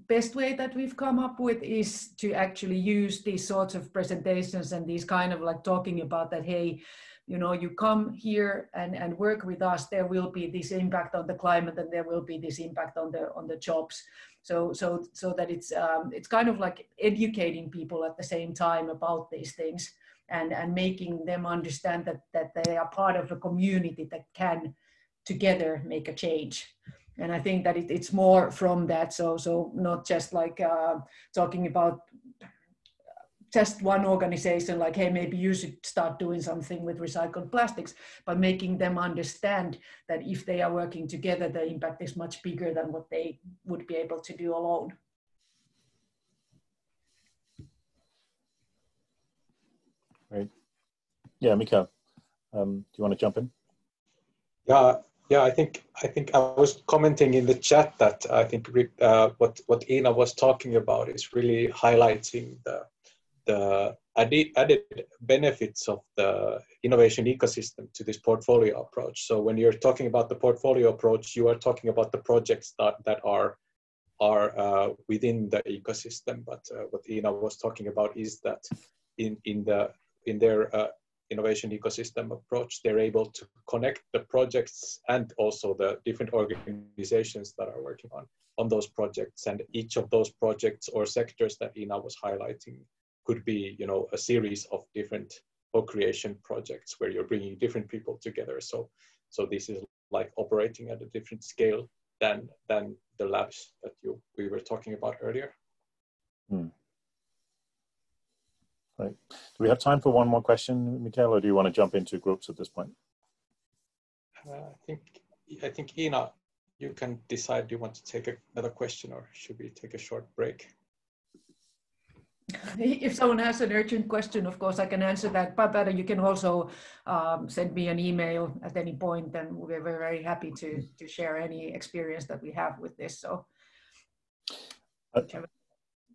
best way that we've come up with is to actually use these sorts of presentations and these kind of like talking about that hey you know you come here and, and work with us there will be this impact on the climate and there will be this impact on the on the jobs. So so so that it's um, it's kind of like educating people at the same time about these things and and making them understand that that they are part of a community that can together make a change. And i think that it, it's more from that. So so not just like uh, talking about just one organization like hey maybe you should start doing something with recycled plastics but making them understand that if they are working together the impact is much bigger than what they would be able to do alone. Right yeah mika um, do you want to jump in? Yeah yeah i think i think i was commenting in the chat that i think uh, what what ina was talking about is really highlighting the the added, added benefits of the innovation ecosystem to this portfolio approach. So when you're talking about the portfolio approach, you are talking about the projects that, that are are uh, within the ecosystem. But uh, what Ina was talking about is that in, in, the, in their uh, innovation ecosystem approach, they're able to connect the projects and also the different organizations that are working on, on those projects. And each of those projects or sectors that Ina was highlighting could be, you know, a series of different co-creation projects where you're bringing different people together. So, so this is like operating at a different scale than than the labs that you we were talking about earlier. Hmm. Right. Do we have time for one more question, Mikael, or do you want to jump into groups at this point? Uh, I think I think Ina, you can decide. Do you want to take another question, or should we take a short break? If someone has an urgent question, of course, I can answer that. But, you can also um, send me an email at any point, and we're very happy to to share any experience that we have with this. So. Uh,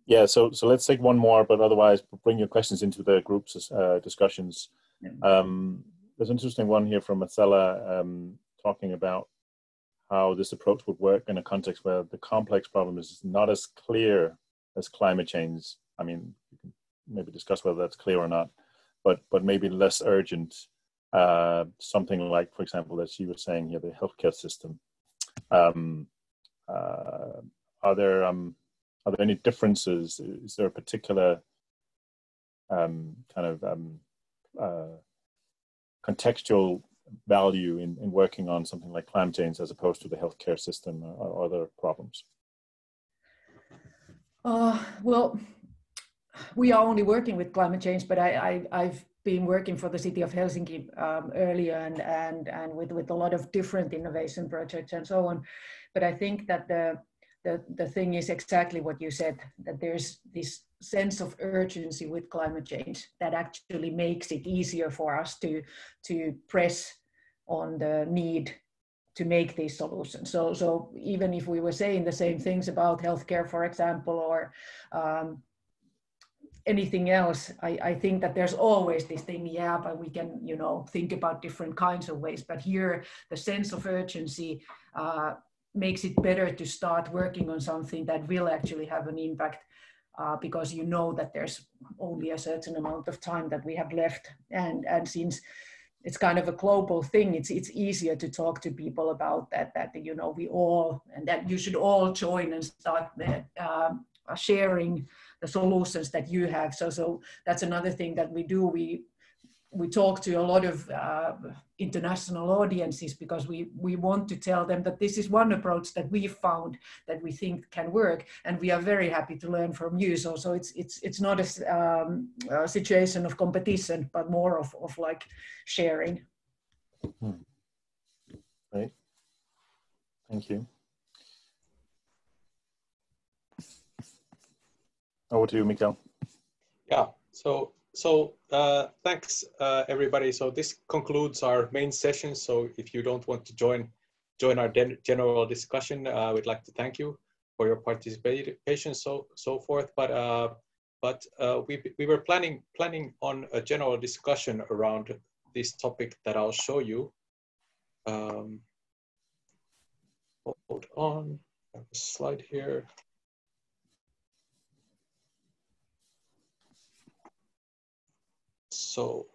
yeah, so so let's take one more, but otherwise bring your questions into the groups uh, discussions. Yeah. Um, there's an interesting one here from Marcella um, talking about how this approach would work in a context where the complex problem is not as clear as climate change I mean, you can maybe discuss whether that's clear or not, but but maybe less urgent. Uh, something like, for example, as you were saying here, the healthcare system. Um, uh, are there um, are there any differences? Is there a particular um, kind of um, uh, contextual value in, in working on something like climate change as opposed to the healthcare system or, or other problems? Uh, well, we are only working with climate change, but I, I, have been working for the city of Helsinki um, earlier and, and, and with, with a lot of different innovation projects and so on. But I think that the, the, the thing is exactly what you said, that there's this sense of urgency with climate change that actually makes it easier for us to, to press on the need to make these solutions. So, so even if we were saying the same things about healthcare, for example, or um, anything else I, I think that there's always this thing yeah but we can you know think about different kinds of ways. But here the sense of urgency uh, makes it better to start working on something that will actually have an impact uh, because you know that there's only a certain amount of time that we have left. And and since it's kind of a global thing it's it's easier to talk to people about that that you know we all and that you should all join and start uh, sharing the solutions that you have. So, so that's another thing that we do. We we talk to a lot of uh, international audiences because we, we want to tell them that this is one approach that we found that we think can work and we are very happy to learn from you so, so it's, it's, it's not a, um, a situation of competition but more of, of like sharing hmm. right thank you Over to you, Mikael. Yeah, so so uh, thanks uh, everybody. So this concludes our main session. So if you don't want to join join our general discussion, uh, we'd like to thank you for your participation, so so forth. But uh, but uh, we we were planning planning on a general discussion around this topic that I'll show you. Um, hold on, I have a slide here. So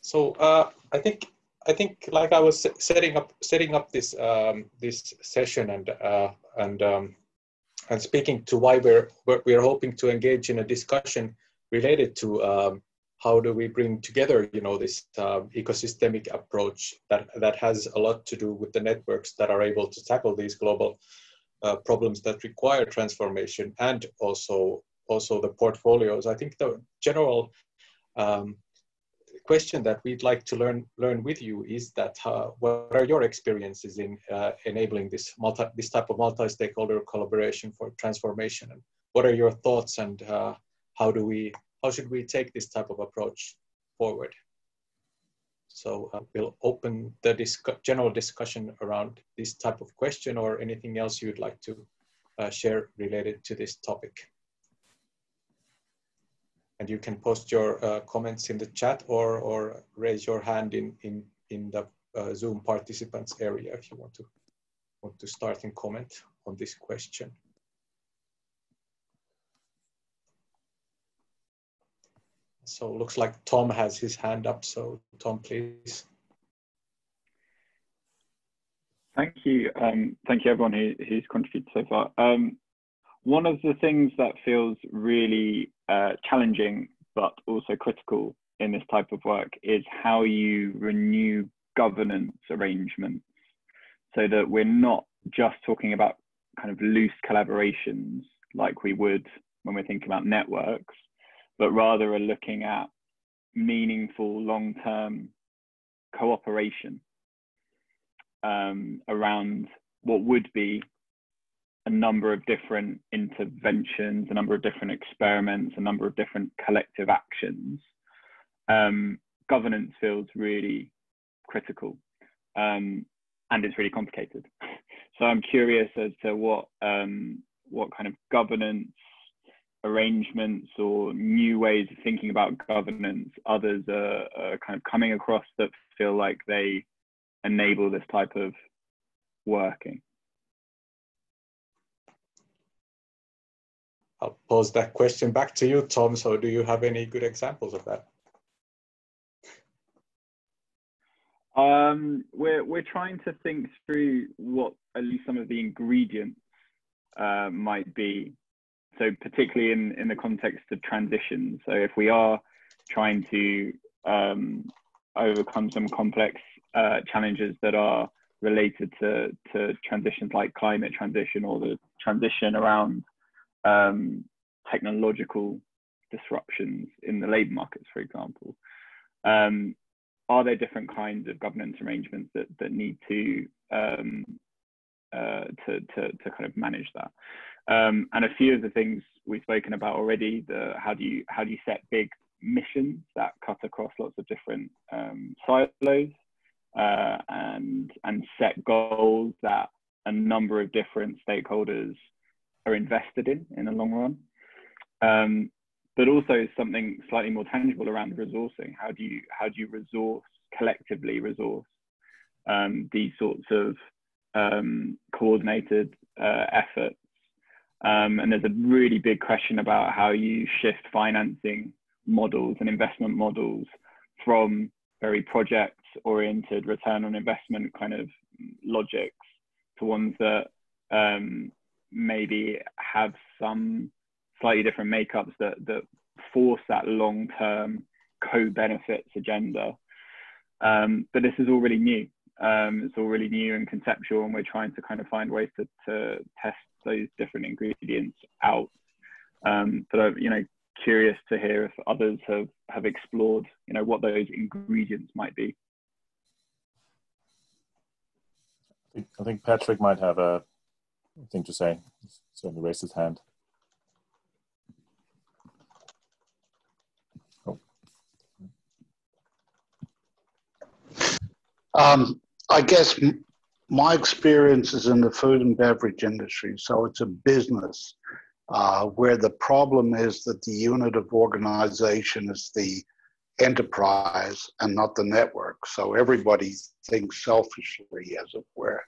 so uh, I think I think like I was setting up setting up this um, this session and uh, and um, and speaking to why we're we're hoping to engage in a discussion related to um, how do we bring together you know this uh, ecosystemic approach that that has a lot to do with the networks that are able to tackle these global uh, problems that require transformation and also also the portfolios. I think the general um, question that we'd like to learn learn with you is that uh, what are your experiences in uh, enabling this multi this type of multi-stakeholder collaboration for transformation and what are your thoughts and uh, how do we how should we take this type of approach forward so uh, we'll open the general discussion around this type of question or anything else you'd like to uh, share related to this topic. And you can post your uh, comments in the chat or, or raise your hand in, in, in the uh, Zoom participants area if you want to want to start and comment on this question? So looks like Tom has his hand up. So Tom, please. Thank you. Um, thank you everyone who, who's contributed so far. Um, one of the things that feels really uh, challenging but also critical in this type of work is how you renew governance arrangements so that we're not just talking about kind of loose collaborations like we would when we're thinking about networks, but rather are looking at meaningful long-term cooperation um, around what would be a number of different interventions, a number of different experiments, a number of different collective actions. Um, governance feels really critical um, and it's really complicated. (laughs) So I'm curious as to what um, what kind of governance arrangements or new ways of thinking about governance others are, are kind of coming across that feel like they enable this type of working? I'll pose that question back to you, Tom. So do you have any good examples of that? Um, we're, we're trying to think through what at least some of the ingredients uh, might be. So particularly in, in the context of transition. So if we are trying to um, overcome some complex uh, challenges that are related to, to transitions like climate transition or the transition around um, technological disruptions in the labor markets, for example. Um, are there different kinds of governance arrangements that, that need to, um, uh, to, to, to kind of manage that? Um, and a few of the things we've spoken about already, the how do you how do you set big missions that cut across lots of different um, silos uh, and and set goals that a number of different stakeholders are invested in in the long run. Um, but also something slightly more tangible around resourcing. How do you how do you resource collectively resource um, these sorts of um, coordinated uh, efforts? Um, and there's a really big question about how you shift financing models and investment models from very project oriented return on investment kind of logics to ones that um, maybe have some slightly different makeups that that force that long term co-benefits agenda. Um, but this is all really new. Um, it's all really new and conceptual, and we're trying to kind of find ways to, to test those different ingredients out. Um, but uh, you know, curious to hear if others have have explored, you know, what those ingredients might be. I think Patrick might have a thing to say. He's certainly raised his hand. Um, I guess my experience is in the food and beverage industry, so it's a business uh, where the problem is that the unit of organization is the enterprise and not the network. So everybody thinks selfishly, as it were,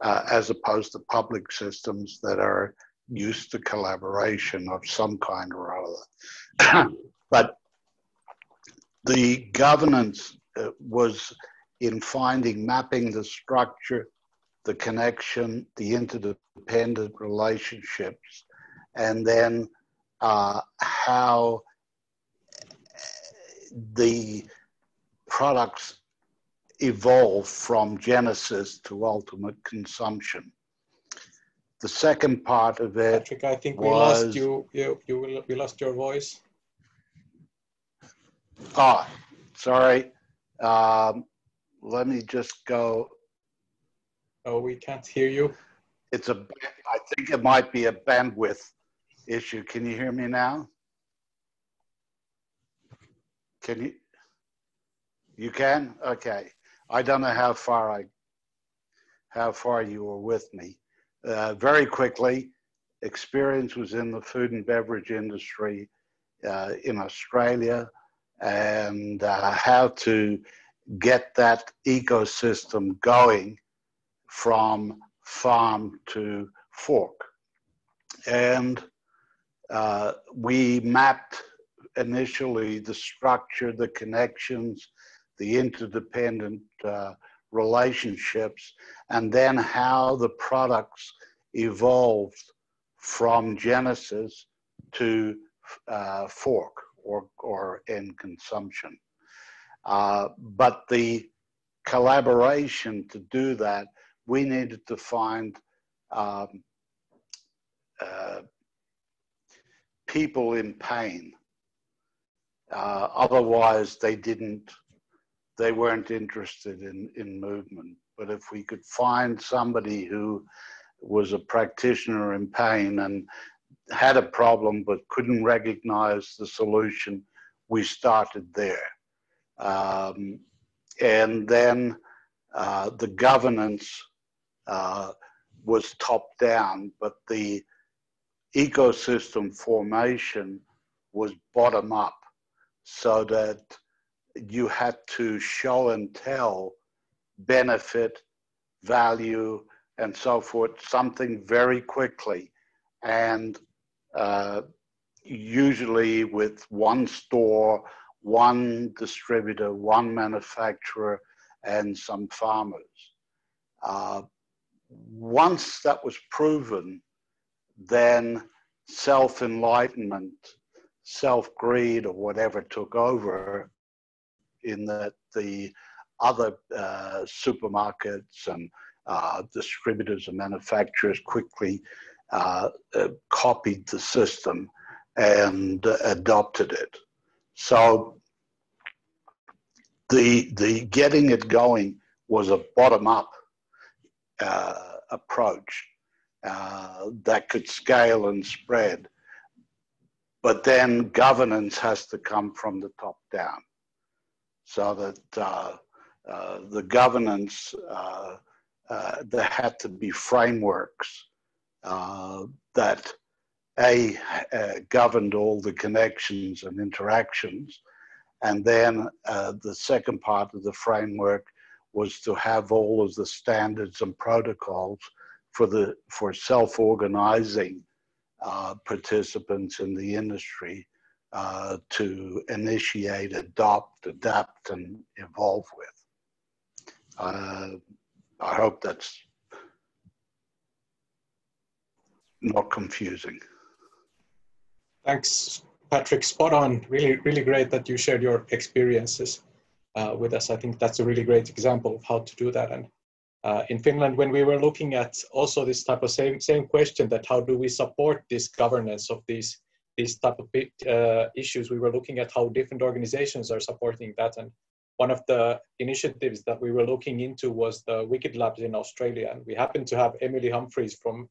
uh, as opposed to public systems that are used to collaboration of some kind or other. (coughs) but the governance uh, was in finding, mapping the structure, the connection, the interdependent relationships, and then uh, how the products evolve from genesis to ultimate consumption. The second part of it. Patrick, I think we lost you. You, you we lost your voice. Ah, oh, sorry. Um, let me just go. Oh, we can't hear you. It's a. I think it might be a bandwidth issue. Can you hear me now? Can you? You can? Okay. I don't know how far I, how far you were with me. Uh, very quickly, experience was in the food and beverage industry uh, in Australia and uh, how to get that ecosystem going from farm to fork. And uh, we mapped initially the structure, the connections, the interdependent uh, relationships, and then how the products evolved from genesis to uh, fork or, or end consumption. Uh, but the collaboration to do that, we needed to find um, uh, people in pain. Uh, otherwise, they didn't, they weren't interested in, in movement. But if we could find somebody who was a practitioner in pain and had a problem but couldn't recognize the solution, we started there. Um, and then uh, the governance uh, was top down, but the ecosystem formation was bottom up so that you had to show and tell benefit, value, and so forth, something very quickly. And uh, usually with one store, one distributor, one manufacturer, and some farmers. Uh, once that was proven, then self enlightenment, self greed, or whatever took over, in that the other uh, supermarkets and uh, distributors and manufacturers quickly uh, uh, copied the system and adopted it. So the the getting it going was a bottom up uh, approach uh, that could scale and spread, but then governance has to come from the top down, so that uh, uh the governance uh, uh, there had to be frameworks uh, that a uh, governed all the connections and interactions, and then uh, the second part of the framework was to have all of the standards and protocols for the for self-organizing uh, participants in the industry uh, to initiate, adopt, adapt, and evolve with. Uh, I hope that's not confusing. Thanks, Patrick. Spot on. Really, really great that you shared your experiences uh, with us. I think that's a really great example of how to do that. And uh, in Finland, when we were looking at also this type of same same question that how do we support this governance of these these type of uh, issues, we were looking at how different organizations are supporting that. And one of the initiatives that we were looking into was the Wicked Labs in Australia. And we happened to have Emily Humphreys from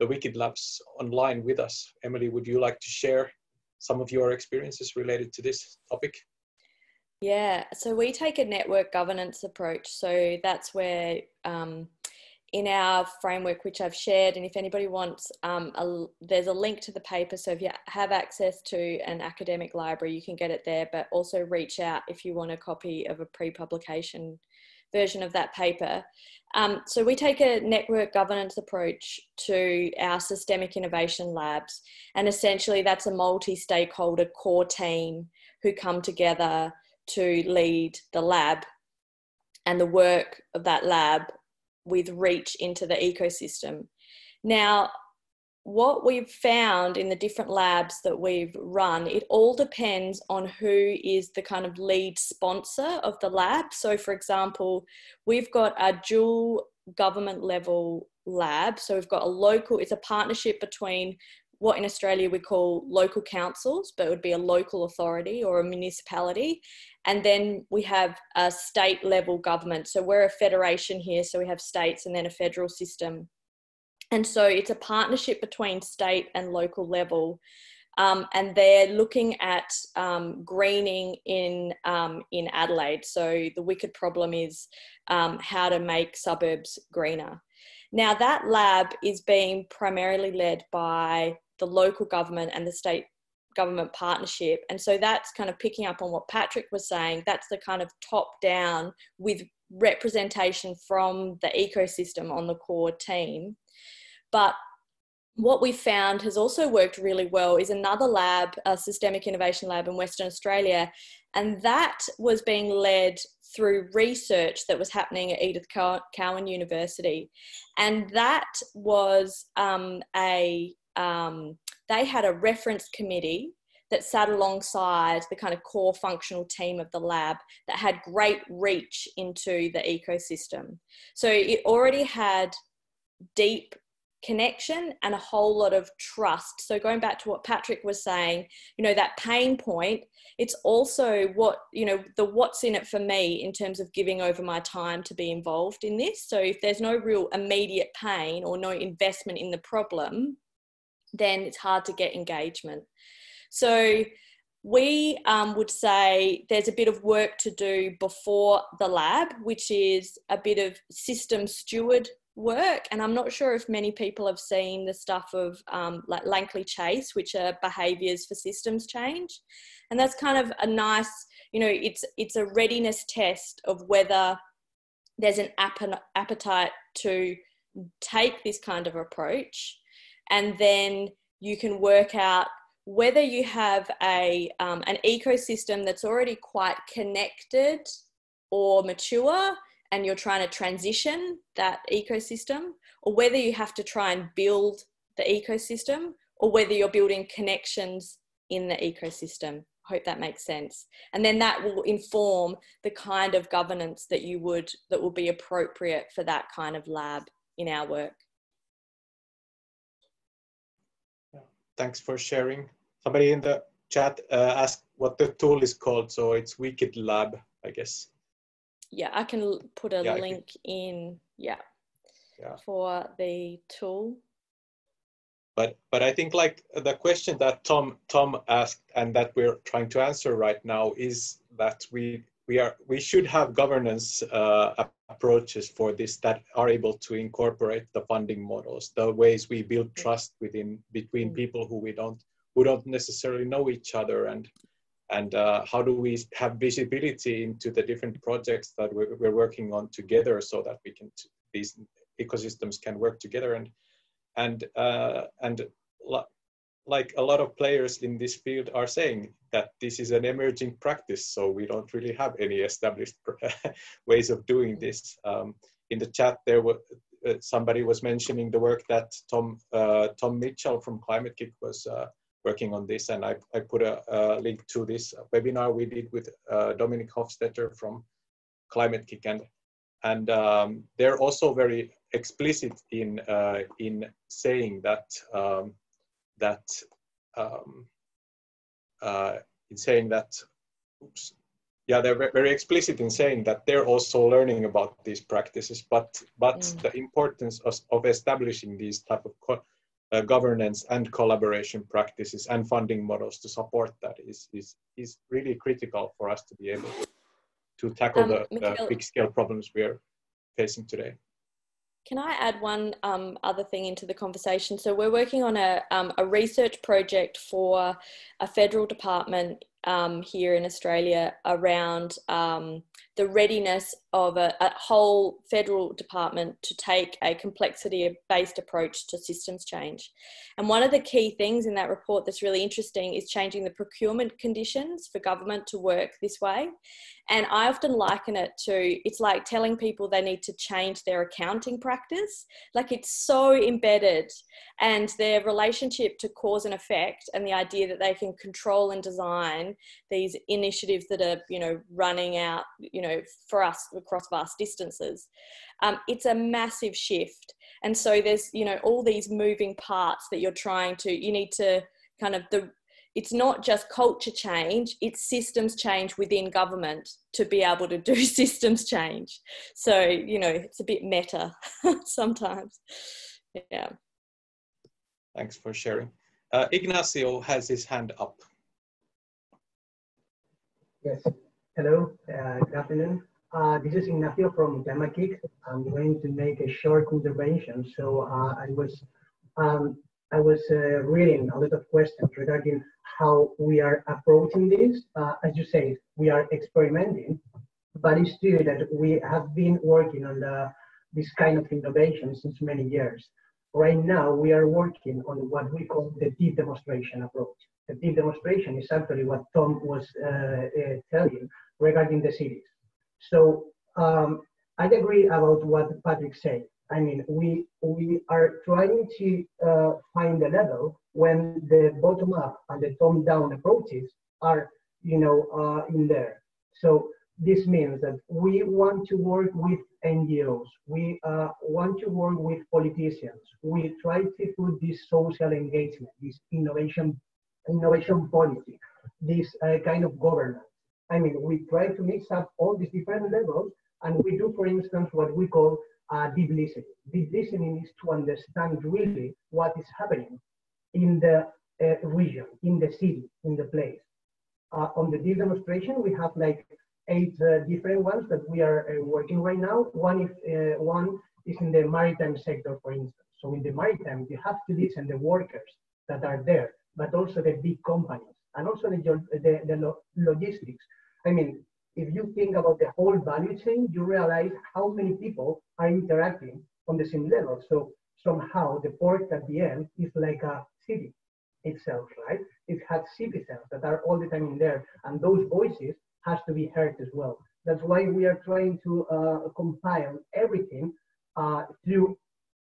the Wicked Labs online with us. Emily, would you like to share some of your experiences related to this topic? Yeah, so we take a network governance approach. So that's where um, in our framework, which I've shared, and if anybody wants, um, a, there's a link to the paper. So if you have access to an academic library, you can get it there, but also reach out if you want a copy of a pre publication version of that paper. Um, so we take a network governance approach to our systemic innovation labs, and essentially that's a multi-stakeholder core team who come together to lead the lab and the work of that lab with reach into the ecosystem. Now, what we've found in the different labs that we've run, it all depends on who is the kind of lead sponsor of the lab. So, for example, we've got a dual government level lab. So, we've got a local, it's a partnership between what in Australia we call local councils, but it would be a local authority or a municipality. And then we have a state level government. So, we're a federation here, so we have states and then a federal system and so it's a partnership between state and local level. Um, and they're looking at um, greening in um, in Adelaide. So the wicked problem is um, how to make suburbs greener. Now that lab is being primarily led by the local government and the state government partnership, and so that's kind of picking up on what Patrick was saying. That's the kind of top down with representation from the ecosystem on the core team. But what we found has also worked really well is another lab, a systemic innovation lab in Western Australia, and that was being led through research that was happening at Edith Cowan University. And that was um, a, um, they had a reference committee that sat alongside the kind of core functional team of the lab that had great reach into the ecosystem. So it already had deep connection and a whole lot of trust. So going back to what Patrick was saying, you know, that pain point, it's also what, you know, the what's in it for me in terms of giving over my time to be involved in this. So if there's no real immediate pain or no investment in the problem, then it's hard to get engagement. So we um, would say there's a bit of work to do before the lab, which is a bit of system steward work. And I'm not sure if many people have seen the stuff of um, like Lankelly Chase, which are behaviors for systems change. And that's kind of a nice, you know, it's it's a readiness test of whether there's an appetite to take this kind of approach, and then you can work out whether you have a um, an ecosystem that's already quite connected or mature and you're trying to transition that ecosystem, or whether you have to try and build the ecosystem, or whether you're building connections in the ecosystem. Hope that makes sense. And then that will inform the kind of governance that you would, that will be appropriate for that kind of lab in our work. Thanks for sharing. Somebody in the chat uh, asked what the tool is called. So it's Wicked Lab, I guess yeah, I can put a yeah, link in, yeah, yeah, for the tool. But but I think like the question that Tom Tom asked and that we're trying to answer right now is that we we are we should have governance uh, approaches for this that are able to incorporate the funding models, the ways we build trust within between mm. people who we don't who don't necessarily know each other and and uh, how do we have visibility into the different projects that we're, we're working on together so that we can these ecosystems can work together? And and uh, and like a lot of players in this field are saying that this is an emerging practice so we don't really have any established (laughs) ways of doing this. Um, in the chat there was uh, somebody was mentioning the work that tom uh, tom mitchell from Climate-KIC was uh, working on this. And I, I put a, a link to this webinar we did with uh, Dominic Hofstetter from Climate-KIC. And, and um, they're also very explicit in, uh, in saying that, um, that um, uh, in saying that, oops, yeah, they're very explicit in saying that they're also learning about these practices, but but mm. the importance of, of establishing these type of uh, governance and collaboration practices and funding models to support that is, is, is really critical for us to be able to tackle um, the, the big scale problems we are facing today. Can I add one um, other thing into the conversation? So we're working on a, um, a research project for a federal department um, here in Australia around um, the readiness of a, a, whole federal department to take a complexity based approach to systems change. And one of the key things in that report that's really interesting is changing the procurement conditions for government to work this way. And I often liken it to it's like telling people they need to change their accounting practice. Like it's so embedded and their relationship to cause and effect and the idea that they can control and design these initiatives that are, you know, running out, you know, for us across vast distances. Um, it's a massive shift. And so there's, you know, all these moving parts that you're trying to, you need to kind of the it's not just culture change it's systems change within government to be able to (laughs) do systems change. So you know it's a bit meta (laughs) sometimes. Yeah. Thanks for sharing. Uh, ignacio has his hand up. Yes hello uh, good afternoon uh, this is Ignacio from KIC. I'm going to make a short intervention. So uh, I was um, I was uh, reading a lot of questions regarding how we are approaching this. Uh, as you say, we are experimenting, but it's true that we have been working on the, this kind of innovation since many years. Right now, we are working on what we call the deep demonstration approach. The deep demonstration is actually what Tom was uh, telling regarding the cities. So um, I agree about what Patrick said. I mean, we we are trying to uh, find a level when the bottom up and the top down approaches are, you know, uh, in there. So this means that we want to work with NGOs. We uh, want to work with politicians. We try to put this social engagement, this innovation, innovation policy, this uh, kind of governance. I mean, we try to mix up all these different levels, and we do, for instance, what we call uh, deep listening. Deep listening is to understand really what is happening in the uh, region, in the city, in the place. Uh, on the deep demonstration, we have like eight uh, different ones that we are uh, working right now. One is uh, one is in the maritime sector, for instance. So in the maritime, you have to listen the workers that are there, but also the big companies and also the, the, the logistics. I mean, if you think about the whole value chain, you realize how many people are interacting on the same level. So somehow the port at the end is like a city itself, right? It has citizens that are all the time in there, and those voices has to be heard as well. That's why we are trying to uh, compile everything uh, through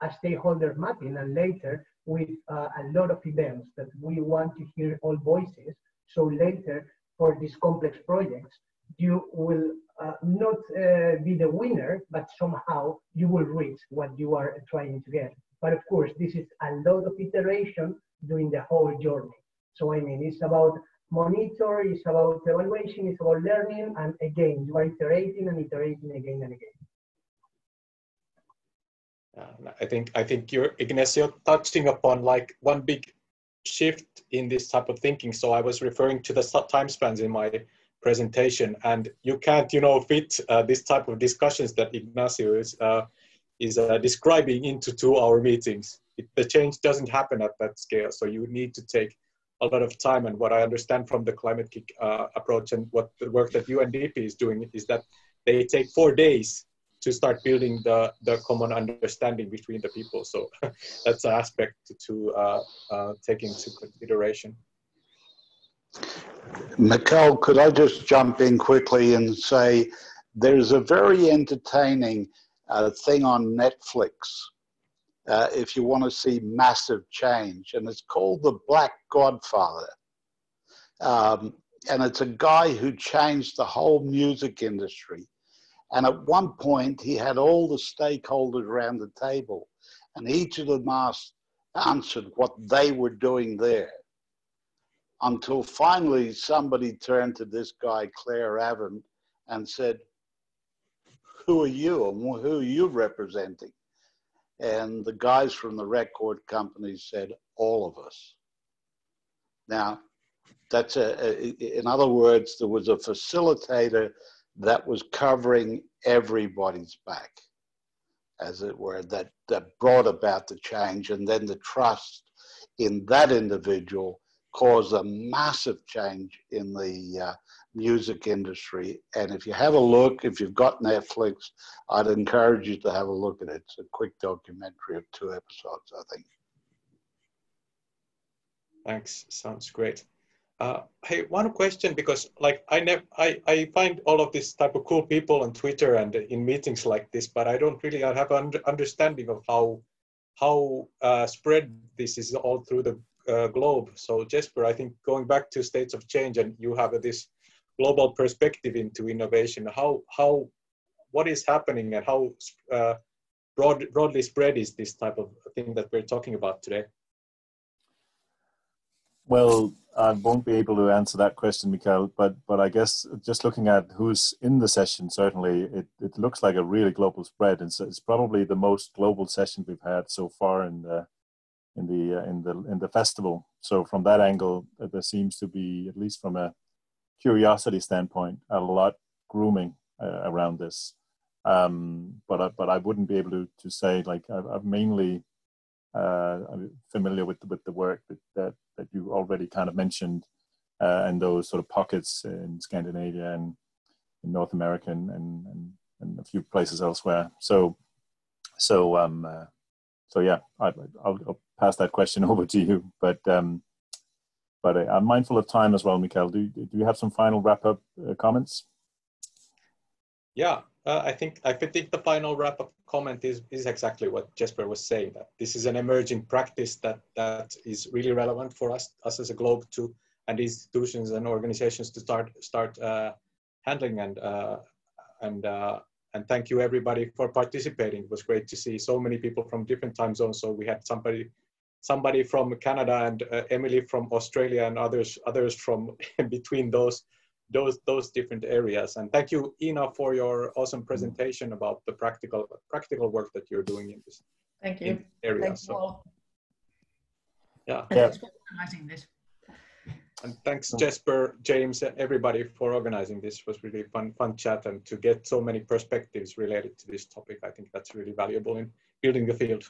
a stakeholder mapping and later with uh, a lot of events that we want to hear all voices. So later for these complex projects, you will uh, not uh, be the winner, but somehow you will reach what you are trying to get. But of course, this is a lot of iteration during the whole journey. So I mean, it's about monitor, it's about evaluation, it's about learning, and again, you are iterating and iterating again and again. I think I think you're Ignacio touching upon like one big shift in this type of thinking. So I was referring to the time spans in my presentation, and you can't you know fit uh, this type of discussions that Ignacio is uh, is uh, describing into two-hour meetings. It, the change doesn't happen at that scale, so you need to take a lot of time. And what I understand from the Climate-KIC uh, approach and what the work that UNDP is doing is that they take four days to start building the, the common understanding between the people. So (laughs) that's an aspect to uh, uh, take into consideration. Mikkel, could I just jump in quickly and say there's a very entertaining uh, thing on Netflix uh, if you want to see massive change. And it's called The Black Godfather. Um, and it's a guy who changed the whole music industry. And at one point, he had all the stakeholders around the table, and each of them asked, answered what they were doing there. Until finally, somebody turned to this guy, Clarence Avant, and said, Who are you and who are you representing? And the guys from the record company said, all of us. Now, that's a, a, in other words, there was a facilitator that was covering everybody's back, as it were, that, that brought about the change. And then the trust in that individual caused a massive change in the uh, music industry. And if you have a look, if you've got Netflix, I'd encourage you to have a look at it. It's a quick documentary of two episodes, I think. Thanks. Sounds great. Uh, hey, one question because like I never I, I find all of this type of cool people on Twitter and in meetings like this, but I don't really have an understanding of how how uh, spread this is all through the uh, globe. So Jesper, I think going back to states of change and you have this global perspective into innovation. How how what is happening and how uh, broad, broadly spread is this type of thing that we're talking about today? Well, I won't be able to answer that question, Mikhail, but but I guess just looking at who's in the session, certainly it, it looks like a really global spread, and so it's probably the most global session we've had so far in the in the uh, in the in the festival. So from that angle, there seems to be at least from a curiosity standpoint, a lot grooming uh, around this. Um, but I, but I wouldn't be able to, to say like I've mainly uh, I'm familiar with with the work that, that that you already kind of mentioned uh, and those sort of pockets in Scandinavia and in North America and, and, and, a few places elsewhere. So, so, um, uh, so yeah, I, will pass that question (laughs) over to you. But, um, but I'm mindful of time as well, Mikael. Do, do you have some final wrap up uh, comments? Yeah, uh, I think I think the final wrap up comment is is exactly what Jesper was saying. That this is an emerging practice that that is really relevant for us us as a globe to and institutions and organizations to start start uh, handling and uh, and uh, and thank you everybody for participating. It was great to see so many people from different time zones. So we had somebody somebody from Canada and uh, Emily from Australia and others others from (laughs) between those those those different areas. And thank you, Ina, for your awesome mm-hmm. presentation about the practical practical work that you're doing in this. Thank you. Area. Thanks so, yeah. And thanks for organizing this. And thanks, mm-hmm. Jesper, James, and everybody for organizing this. It was really fun, fun chat, and to get so many perspectives related to this topic, I think that's really valuable in building the field.